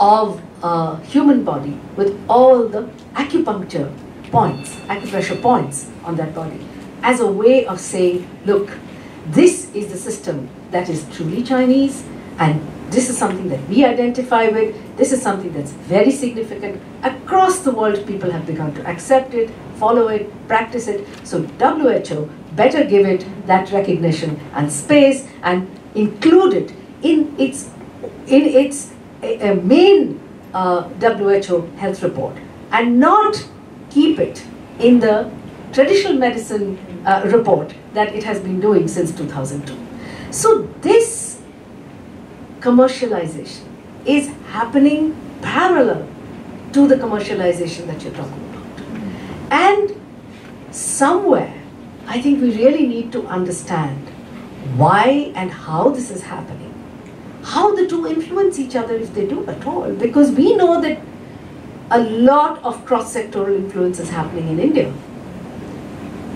Speaker 9: of a human body with all the acupuncture points, acupressure points on that body, as a way of saying, look, this is the system that is truly Chinese, and this is something that we identify with. This is something that's very significant. Across the world, people have begun to accept it, follow it, practice it. So WHO better give it that recognition and space and include it in its in its uh, main uh, WHO health report and not keep it in the traditional medicine uh, report that it has been doing since 2002. So this commercialization is happening parallel to the commercialization that you're talking about. And somewhere, I think we really need to understand why and how this is happening, how the two influence each other if they do at all, because we know that a lot of cross-sectoral influence is happening in India.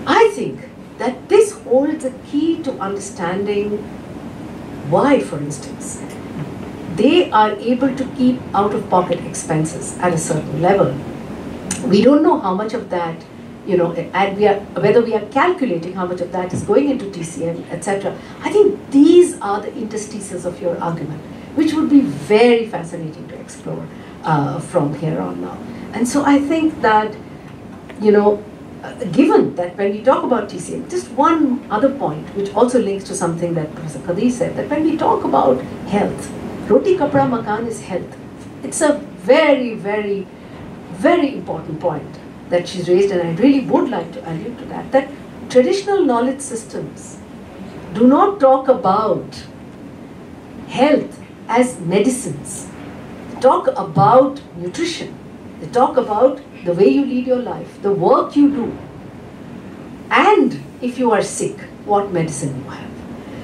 Speaker 9: I think that this holds a key to understanding why, for instance, they are able to keep out of pocket expenses at a certain level. We don't know how much of that you know, and we are whether we are calculating how much of that is going into TCM, etc. I think these are the interstices of your argument, which would be very fascinating to explore uh, from here on now. And so I think that, you know, Uh, given that when we talk about TCM, just one other point, which also links to something that Professor Qadeer said, that when we talk about health, roti kapra makan is health. It's a very, very, very important point that she's raised, and I really would like to allude to that, that traditional knowledge systems do not talk about health as medicines. They talk about nutrition. They talk about the way you lead your life, the work you do, and if you are sick, what medicine you have.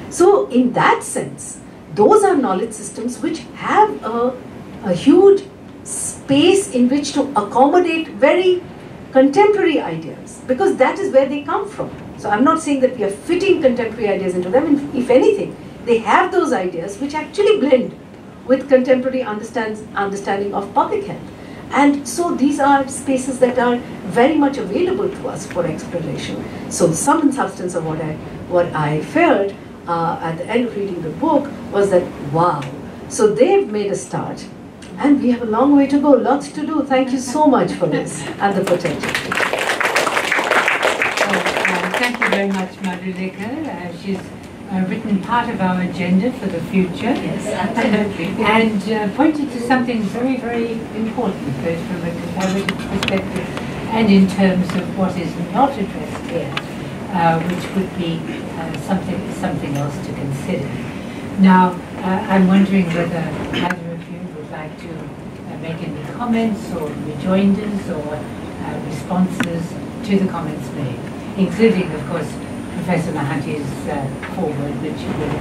Speaker 9: So, in that sense, those are knowledge systems which have a, a huge space in which to accommodate very contemporary ideas because that is where they come from. So I'm not saying that we are fitting contemporary ideas into them. If anything, they have those ideas which actually blend with contemporary understands, understanding of public health. And so these are spaces that are very much available to us for exploration. So some and substance of what I, what I felt uh, at the end of reading the book was that, wow, so they've made a start and we have a long way to go, lots to do. Thank you so much for this and the potential.
Speaker 1: Uh, thank you very much, Madhulika. Uh, she's uh, written part of our agenda for the future.
Speaker 8: Yes, absolutely.
Speaker 1: and uh, pointed to something very, very important, both from a comparative perspective and in terms of what is not addressed here, uh, which would be uh, something, something else to consider. Now, uh, I'm wondering whether either of you would like to uh, make any comments or rejoinders or uh, responses to the comments made, including, of course, Professor Mohanty's uh, foreword, you read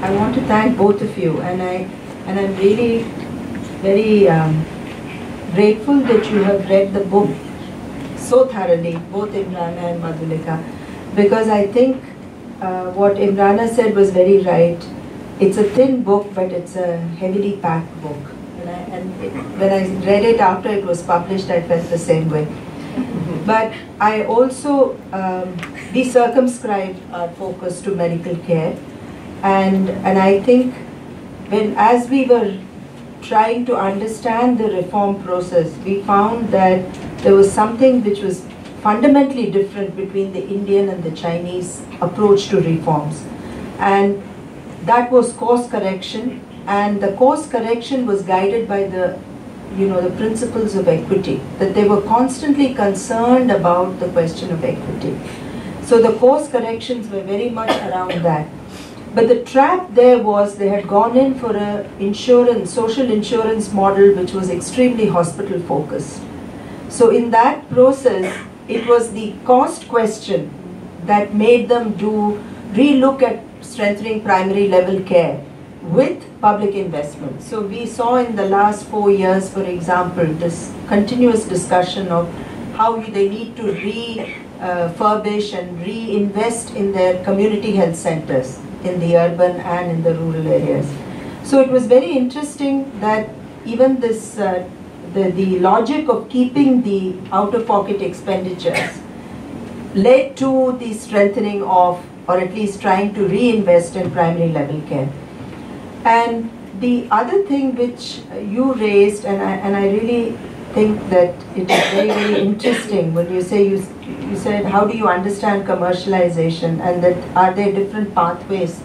Speaker 2: I want to thank both of you, and I and I'm really very um, grateful that you have read the book so thoroughly, both Imrana and Madhulika, because I think uh, what Imrana said was very right. It's a thin book, but it's a heavily packed book. And, I, and it, when I read it after it was published, I felt the same way. But I also, um, we circumscribe our focus to medical care. And, and I think when, as we were trying to understand the reform process, we found that there was something which was fundamentally different between the Indian and the Chinese approach to reforms. And that was course correction. And the course correction was guided by the you know, the principles of equity, that they were constantly concerned about the question of equity. So the course corrections were very much around that. But the trap there was they had gone in for a insurance, social insurance model which was extremely hospital focused. So in that process, it was the cost question that made them do relook at strengthening primary level care with public investment. So we saw in the last four years, for example, this continuous discussion of how they need to refurbish and reinvest in their community health centers in the urban and in the rural areas. So it was very interesting that even this, uh, the, the logic of keeping the out-of-pocket expenditures led to the strengthening of, or at least trying to reinvest in primary level care. And the other thing which you raised, and I, and I really think that it is very, very interesting when you say you, you said, how do you understand commercialization and that are there different pathways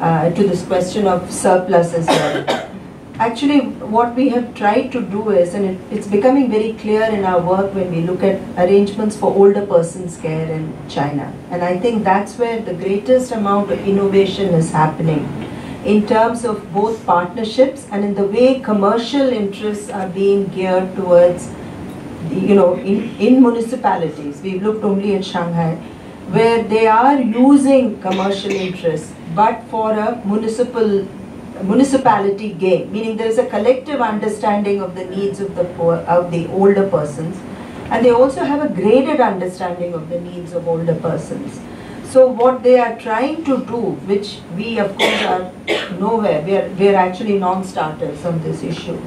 Speaker 2: uh, to this question of surplus as well. Actually, what we have tried to do is, and it, it's becoming very clear in our work when we look at arrangements for older persons care in China. And I think that's where the greatest amount of innovation is happening in terms of both partnerships and in the way commercial interests are being geared towards, you know, in, in municipalities. We've looked only at Shanghai, where they are using commercial interests, but for a municipal municipality gain, meaning there is a collective understanding of the needs of the poor, of the older persons, and they also have a graded understanding of the needs of older persons. So what they are trying to do, which we of course are nowhere, we are, we are actually non-starters on this issue.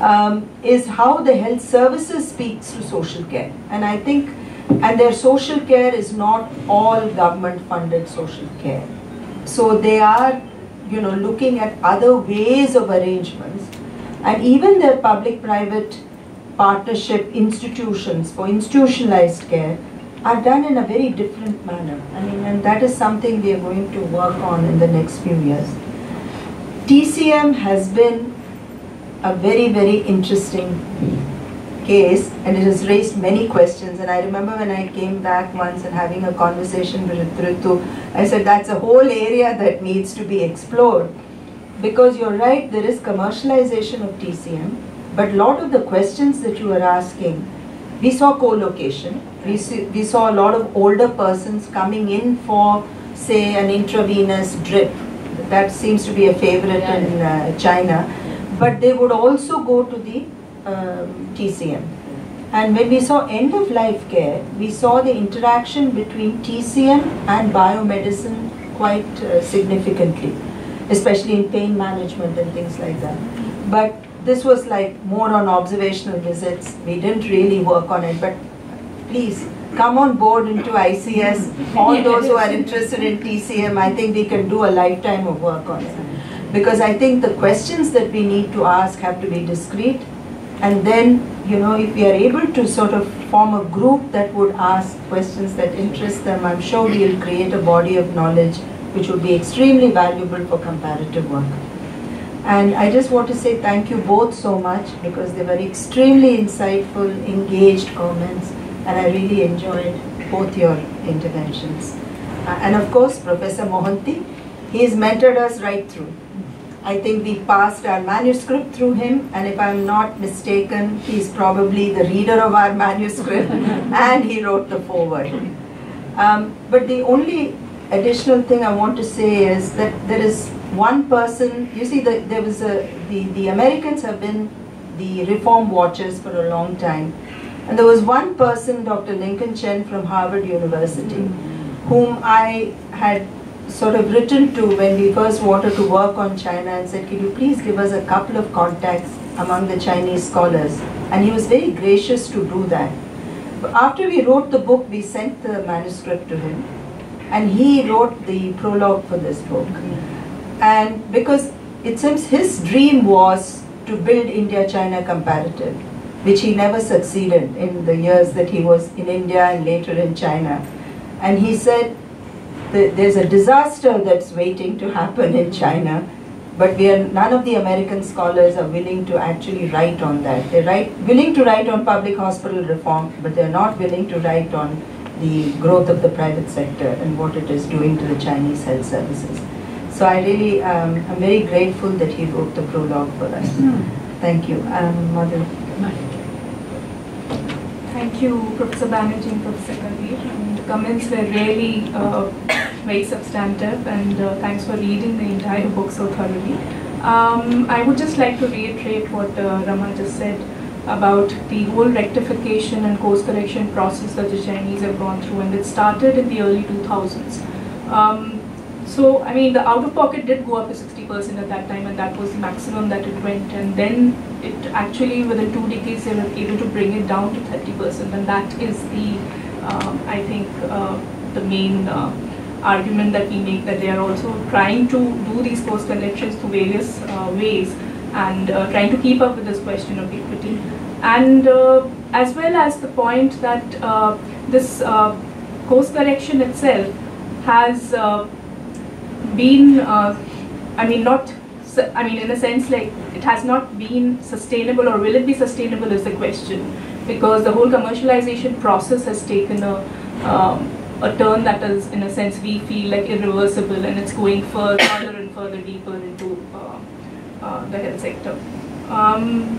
Speaker 2: um, is how the health services speaks to social care. And I think, and their social care is not all government funded social care. So they are, you know, looking at other ways of arrangements. And even their public-private partnership institutions for institutionalized care are done in a very different manner. I mean, and that is something we are going to work on in the next few years. TCM has been a very, very interesting case and it has raised many questions. And I remember when I came back once and having a conversation with Ritu, I said that's a whole area that needs to be explored. Because you're right, there is commercialization of TCM, but a lot of the questions that you are asking, we saw co-location, we, we saw a lot of older persons coming in for, say, an intravenous drip. That seems to be a favorite in uh, China but they would also go to the um, TCM. And when we saw end of life care, we saw the interaction between TCM and biomedicine quite uh, significantly, especially in pain management and things like that. But this was like more on observational visits. We didn't really work on it, but please come on board into ICS. All those who are interested in TCM, I think we can do a lifetime of work on it because I think the questions that we need to ask have to be discrete and then you know if we are able to sort of form a group that would ask questions that interest them I'm sure we'll create a body of knowledge which would be extremely valuable for comparative work and I just want to say thank you both so much because they were extremely insightful engaged comments and I really enjoyed both your interventions uh, and of course Professor Mohanty he's mentored us right through I think we passed our manuscript through him, and if I'm not mistaken, he's probably the reader of our manuscript, and he wrote the foreword. Um, but the only additional thing I want to say is that there is one person, you see, the, there was a, the, the Americans have been the reform watchers for a long time. And there was one person, Dr. Lincoln Chen from Harvard University, whom I had sort of written to when we first wanted to work on China and said, can you please give us a couple of contacts among the Chinese scholars? And he was very gracious to do that. But after we wrote the book, we sent the manuscript to him. And he wrote the prologue for this book. And because it seems his dream was to build India-China comparative, which he never succeeded in the years that he was in India and later in China. And he said, there's a disaster that's waiting to happen in China, but we are, none of the American scholars are willing to actually write on that. They're write, willing to write on public hospital reform, but they're not willing to write on the growth of the private sector and what it is doing to the Chinese health services. So I really, um, I'm very grateful that he wrote the prologue for us. Mm. Thank you. Um, Mother.
Speaker 3: Thank you, Professor Banerjee and Professor Kabir. And the comments were really uh, very substantive and uh, thanks for reading the entire book so thoroughly. Um, I would just like to reiterate what uh, Rama just said about the whole rectification and course correction process that the Chinese have gone through and it started in the early 2000s. Um, so, I mean, the out-of-pocket did go up to 60% at that time and that was the maximum that it went and then it actually within two decades they were able to bring it down to 30% and that is the, um, I think, uh, the main uh, argument that we make that they are also trying to do these course corrections through various uh, ways and uh, trying to keep up with this question of equity. And uh, as well as the point that uh, this uh, course correction itself has uh, been, I mean, not, I mean, in a sense, like it has not been sustainable or will it be sustainable is the question because the whole commercialization process has taken a um, a turn that is, in a sense, we feel like irreversible and it's going further and further deeper into uh, uh, the health sector. Um,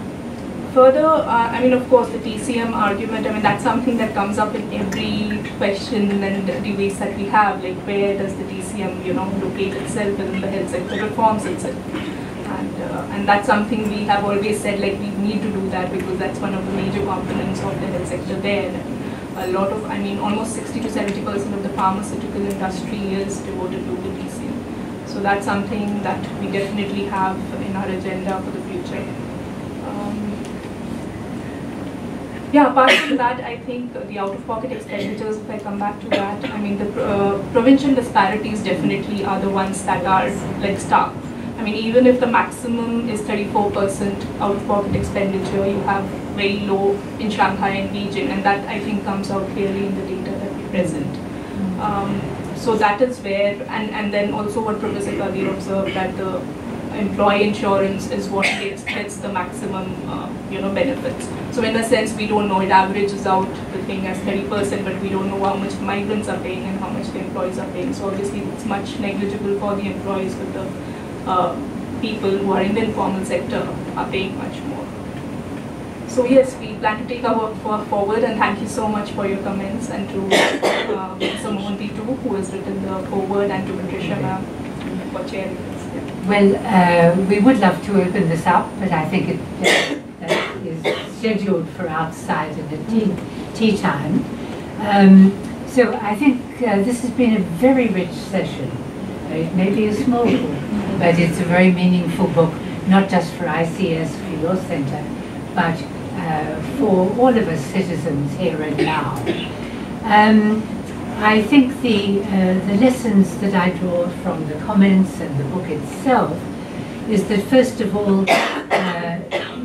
Speaker 3: further, uh, I mean, of course, the TCM argument, I mean, that's something that comes up in every question and debates that we have, like where does the TCM, you know, locate itself within the health sector reforms itself. And, uh, and that's something we have always said, like we need to do that because that's one of the major components of the health sector there a lot of, I mean, almost 60 to 70 percent of the pharmaceutical industry is devoted to the TCM. So that's something that we definitely have in our agenda for the future. Um, yeah, apart from that, I think the out-of-pocket expenditures, if I come back to that, I mean, the uh, provincial disparities definitely are the ones that are like stark. I mean, even if the maximum is 34% out-of-pocket expenditure, you have very low in Shanghai and Beijing, and that I think comes out clearly in the data that we present. Um, so that is where, and, and then also what Professor Qadeer observed that the employee insurance is what gets, gets the maximum, uh, you know, benefits. So in a sense, we don't know, it averages out the thing as 30%, but we don't know how much migrants are paying and how much the employees are paying. So obviously it's much negligible for the employees, but the uh, people who are in the informal sector are paying much more. So yes, we plan to take our work for, forward and thank you so much for your comments and to uh, Mr. Mohanty too, who has written the forward and to Patricia ma'am for chairing.
Speaker 1: Well, uh, we would love to open this up, but I think it uh, is scheduled for outside in the tea, tea time. Um, so I think uh, this has been a very rich session. Uh, It may be a small book, but it's a very meaningful book, not just for ICS, for your centre, but uh, for all of us citizens here and now. Um, I think the, uh, the lessons that I draw from the comments and the book itself is that first of all, uh,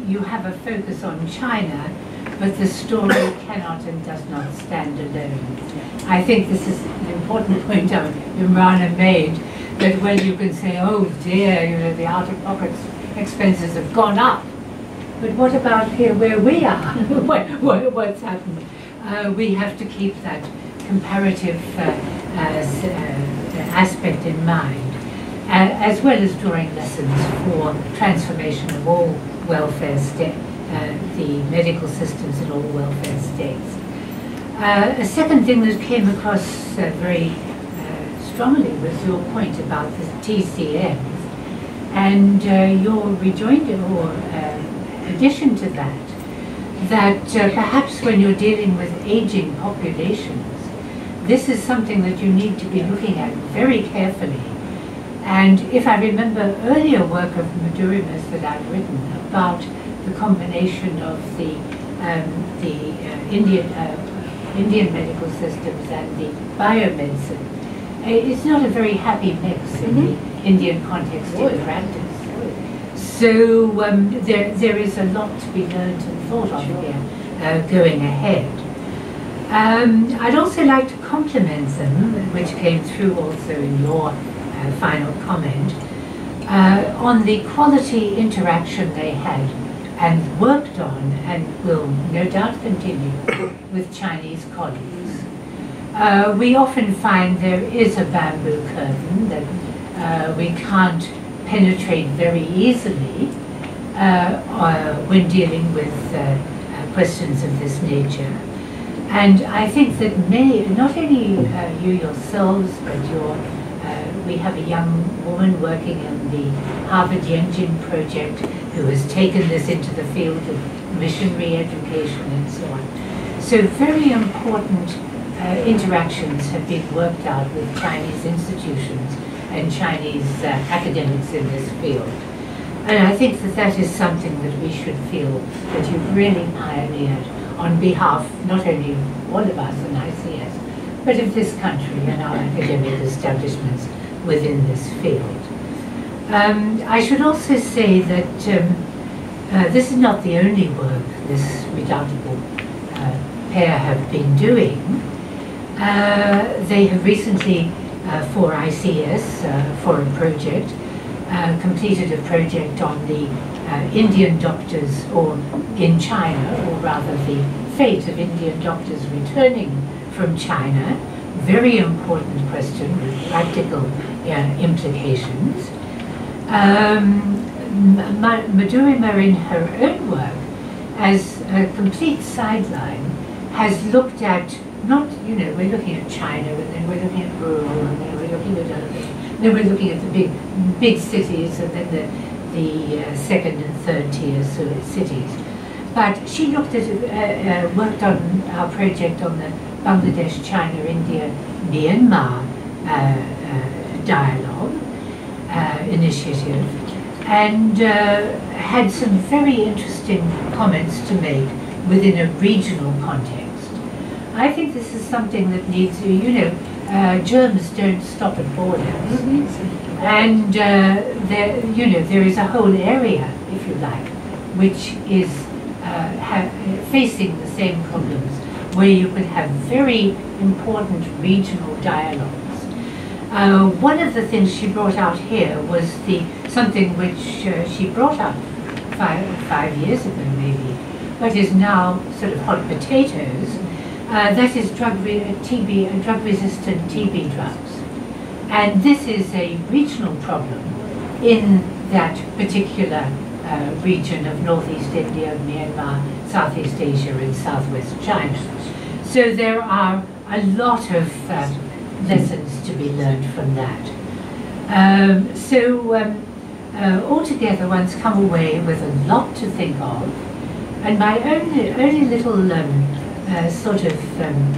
Speaker 1: you have a focus on China, but the story cannot and does not stand alone. I think this is an important point that Imrana made, that when you can say, oh dear, you know, the out-of-pocket expenses have gone up, but what about here where we are? what, what, what's happened? Uh, we have to keep that comparative uh, as, uh, aspect in mind, as well as drawing lessons for transformation of all welfare state, uh, the medical systems in all welfare states. Uh, a second thing that came across uh, very uh, strongly was your point about the TCMs and uh, your rejoinder or uh, addition to that, that uh, perhaps when you're dealing with aging populations, this is something that you need to be looking at very carefully. And if I remember earlier work of Madhurima's that I've written about the combination of the um, the uh, Indian uh, Indian medical systems and the biomedicine, uh, it's not a very happy mix in the Indian context in practice. So um, there there is a lot to be learned and thought of here uh, going ahead. Um, I'd also like to compliment them, which came through also in your uh, final comment, uh, on the quality interaction they had and worked on and will no doubt continue with Chinese colleagues. Uh, we often find there is a bamboo curtain that uh, we can't penetrate very easily uh, uh, when dealing with questions of this nature. And I think that many, not only uh, you yourselves, but your, uh, we have a young woman working in the Harvard Yenching project who has taken this into the field of missionary education and so on. So very important uh, interactions have been worked out with Chinese institutions and Chinese uh, academics in this field. And I think that that is something that we should feel that you've really pioneered on behalf not only of all of us in ICS, but of this country and our academic establishments within this field. Um, I should also say that um, uh, this is not the only work this redoubtable uh, pair have been doing. Uh, they have recently, uh, for ICS, uh, for a project, uh, completed a project on the uh, Indian doctors, or in China, or rather the fate of Indian doctors returning from China. Very important question with practical uh, implications. Um, Ma- Madhurima, in her own work, as a complete sideline, has looked at not, you know, we're looking at China, and then we're looking at rural, and then we're looking at. Then we're looking at the big, big cities, and then the, the uh, second and third tier cities. But she looked at, uh, uh, worked on our project on the Bangladesh, China, India, Myanmar uh, uh, dialogue initiative, and had some very interesting comments to make within a regional context. I think this is something that needs, you know, uh, germs don't stop at borders. And uh, there, you know, there is a whole area, if you like, which is uh, facing the same problems, where you could have very important regional dialogues. Uh, one of the things she brought out here was the something which uh, she brought up five, five years ago, maybe, but is now sort of hot potatoes. Uh, that is drug TB, drug-resistant TB drugs. And this is a regional problem in that particular uh, region of northeast India, Myanmar, Southeast Asia, and southwest China. So there are a lot of uh, lessons to be learned from that. Um, so um, uh, altogether, one's come away with a lot to think of. And my only, only little um, uh, sort of um,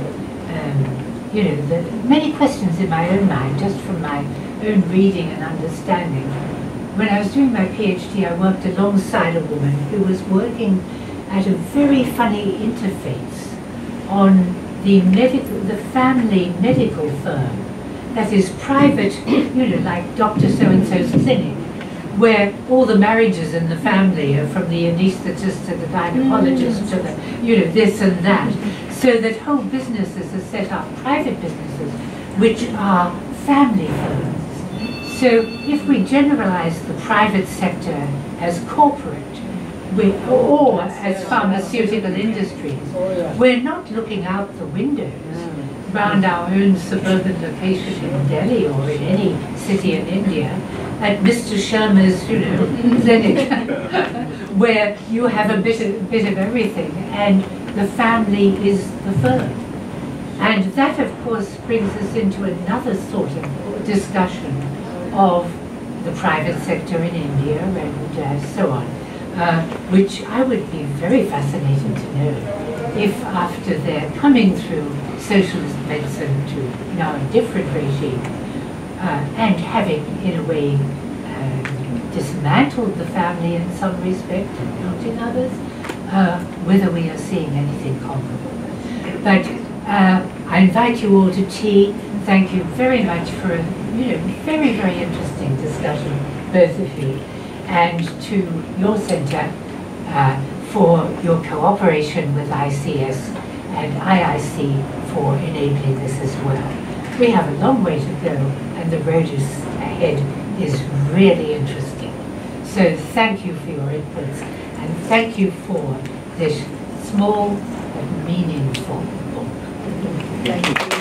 Speaker 1: um, you know, the, many questions in my own mind, just from my own reading and understanding. When I was doing my PhD, I worked alongside a woman who was working at a very funny interface on the medical, the family medical firm that is private, you know, like Dr. So-and-so's clinic, where all the marriages in the family are from the anesthetist to the gynecologist to the, you know, this and that so that whole businesses are set up, private businesses, which are family firms. So if we generalize the private sector as corporate, we, or as pharmaceutical industries, oh, we're not looking out the windows around our own suburban location in Delhi or in any city in India at Mr. Sharma's, you know, clinic, where you have a bit of, bit of everything. And the family is the firm. And that, of course, brings us into another sort of discussion of the private sector in India and uh, so on, uh, which I would be very fascinated to know if after their coming through socialist medicine to now a different regime uh, and having, in a way, uh, dismantled the family in some respect not in others, uh, whether we are seeing anything comparable. But uh, I invite you all to tea. Thank you very much for a you know, very, very interesting discussion, both of you, and to your centre uh, for your cooperation with ICS and IIC for enabling this as well. We have a long way to go and the road is ahead is really interesting. So thank you for your inputs thank you for this small but meaningful book. Thank you.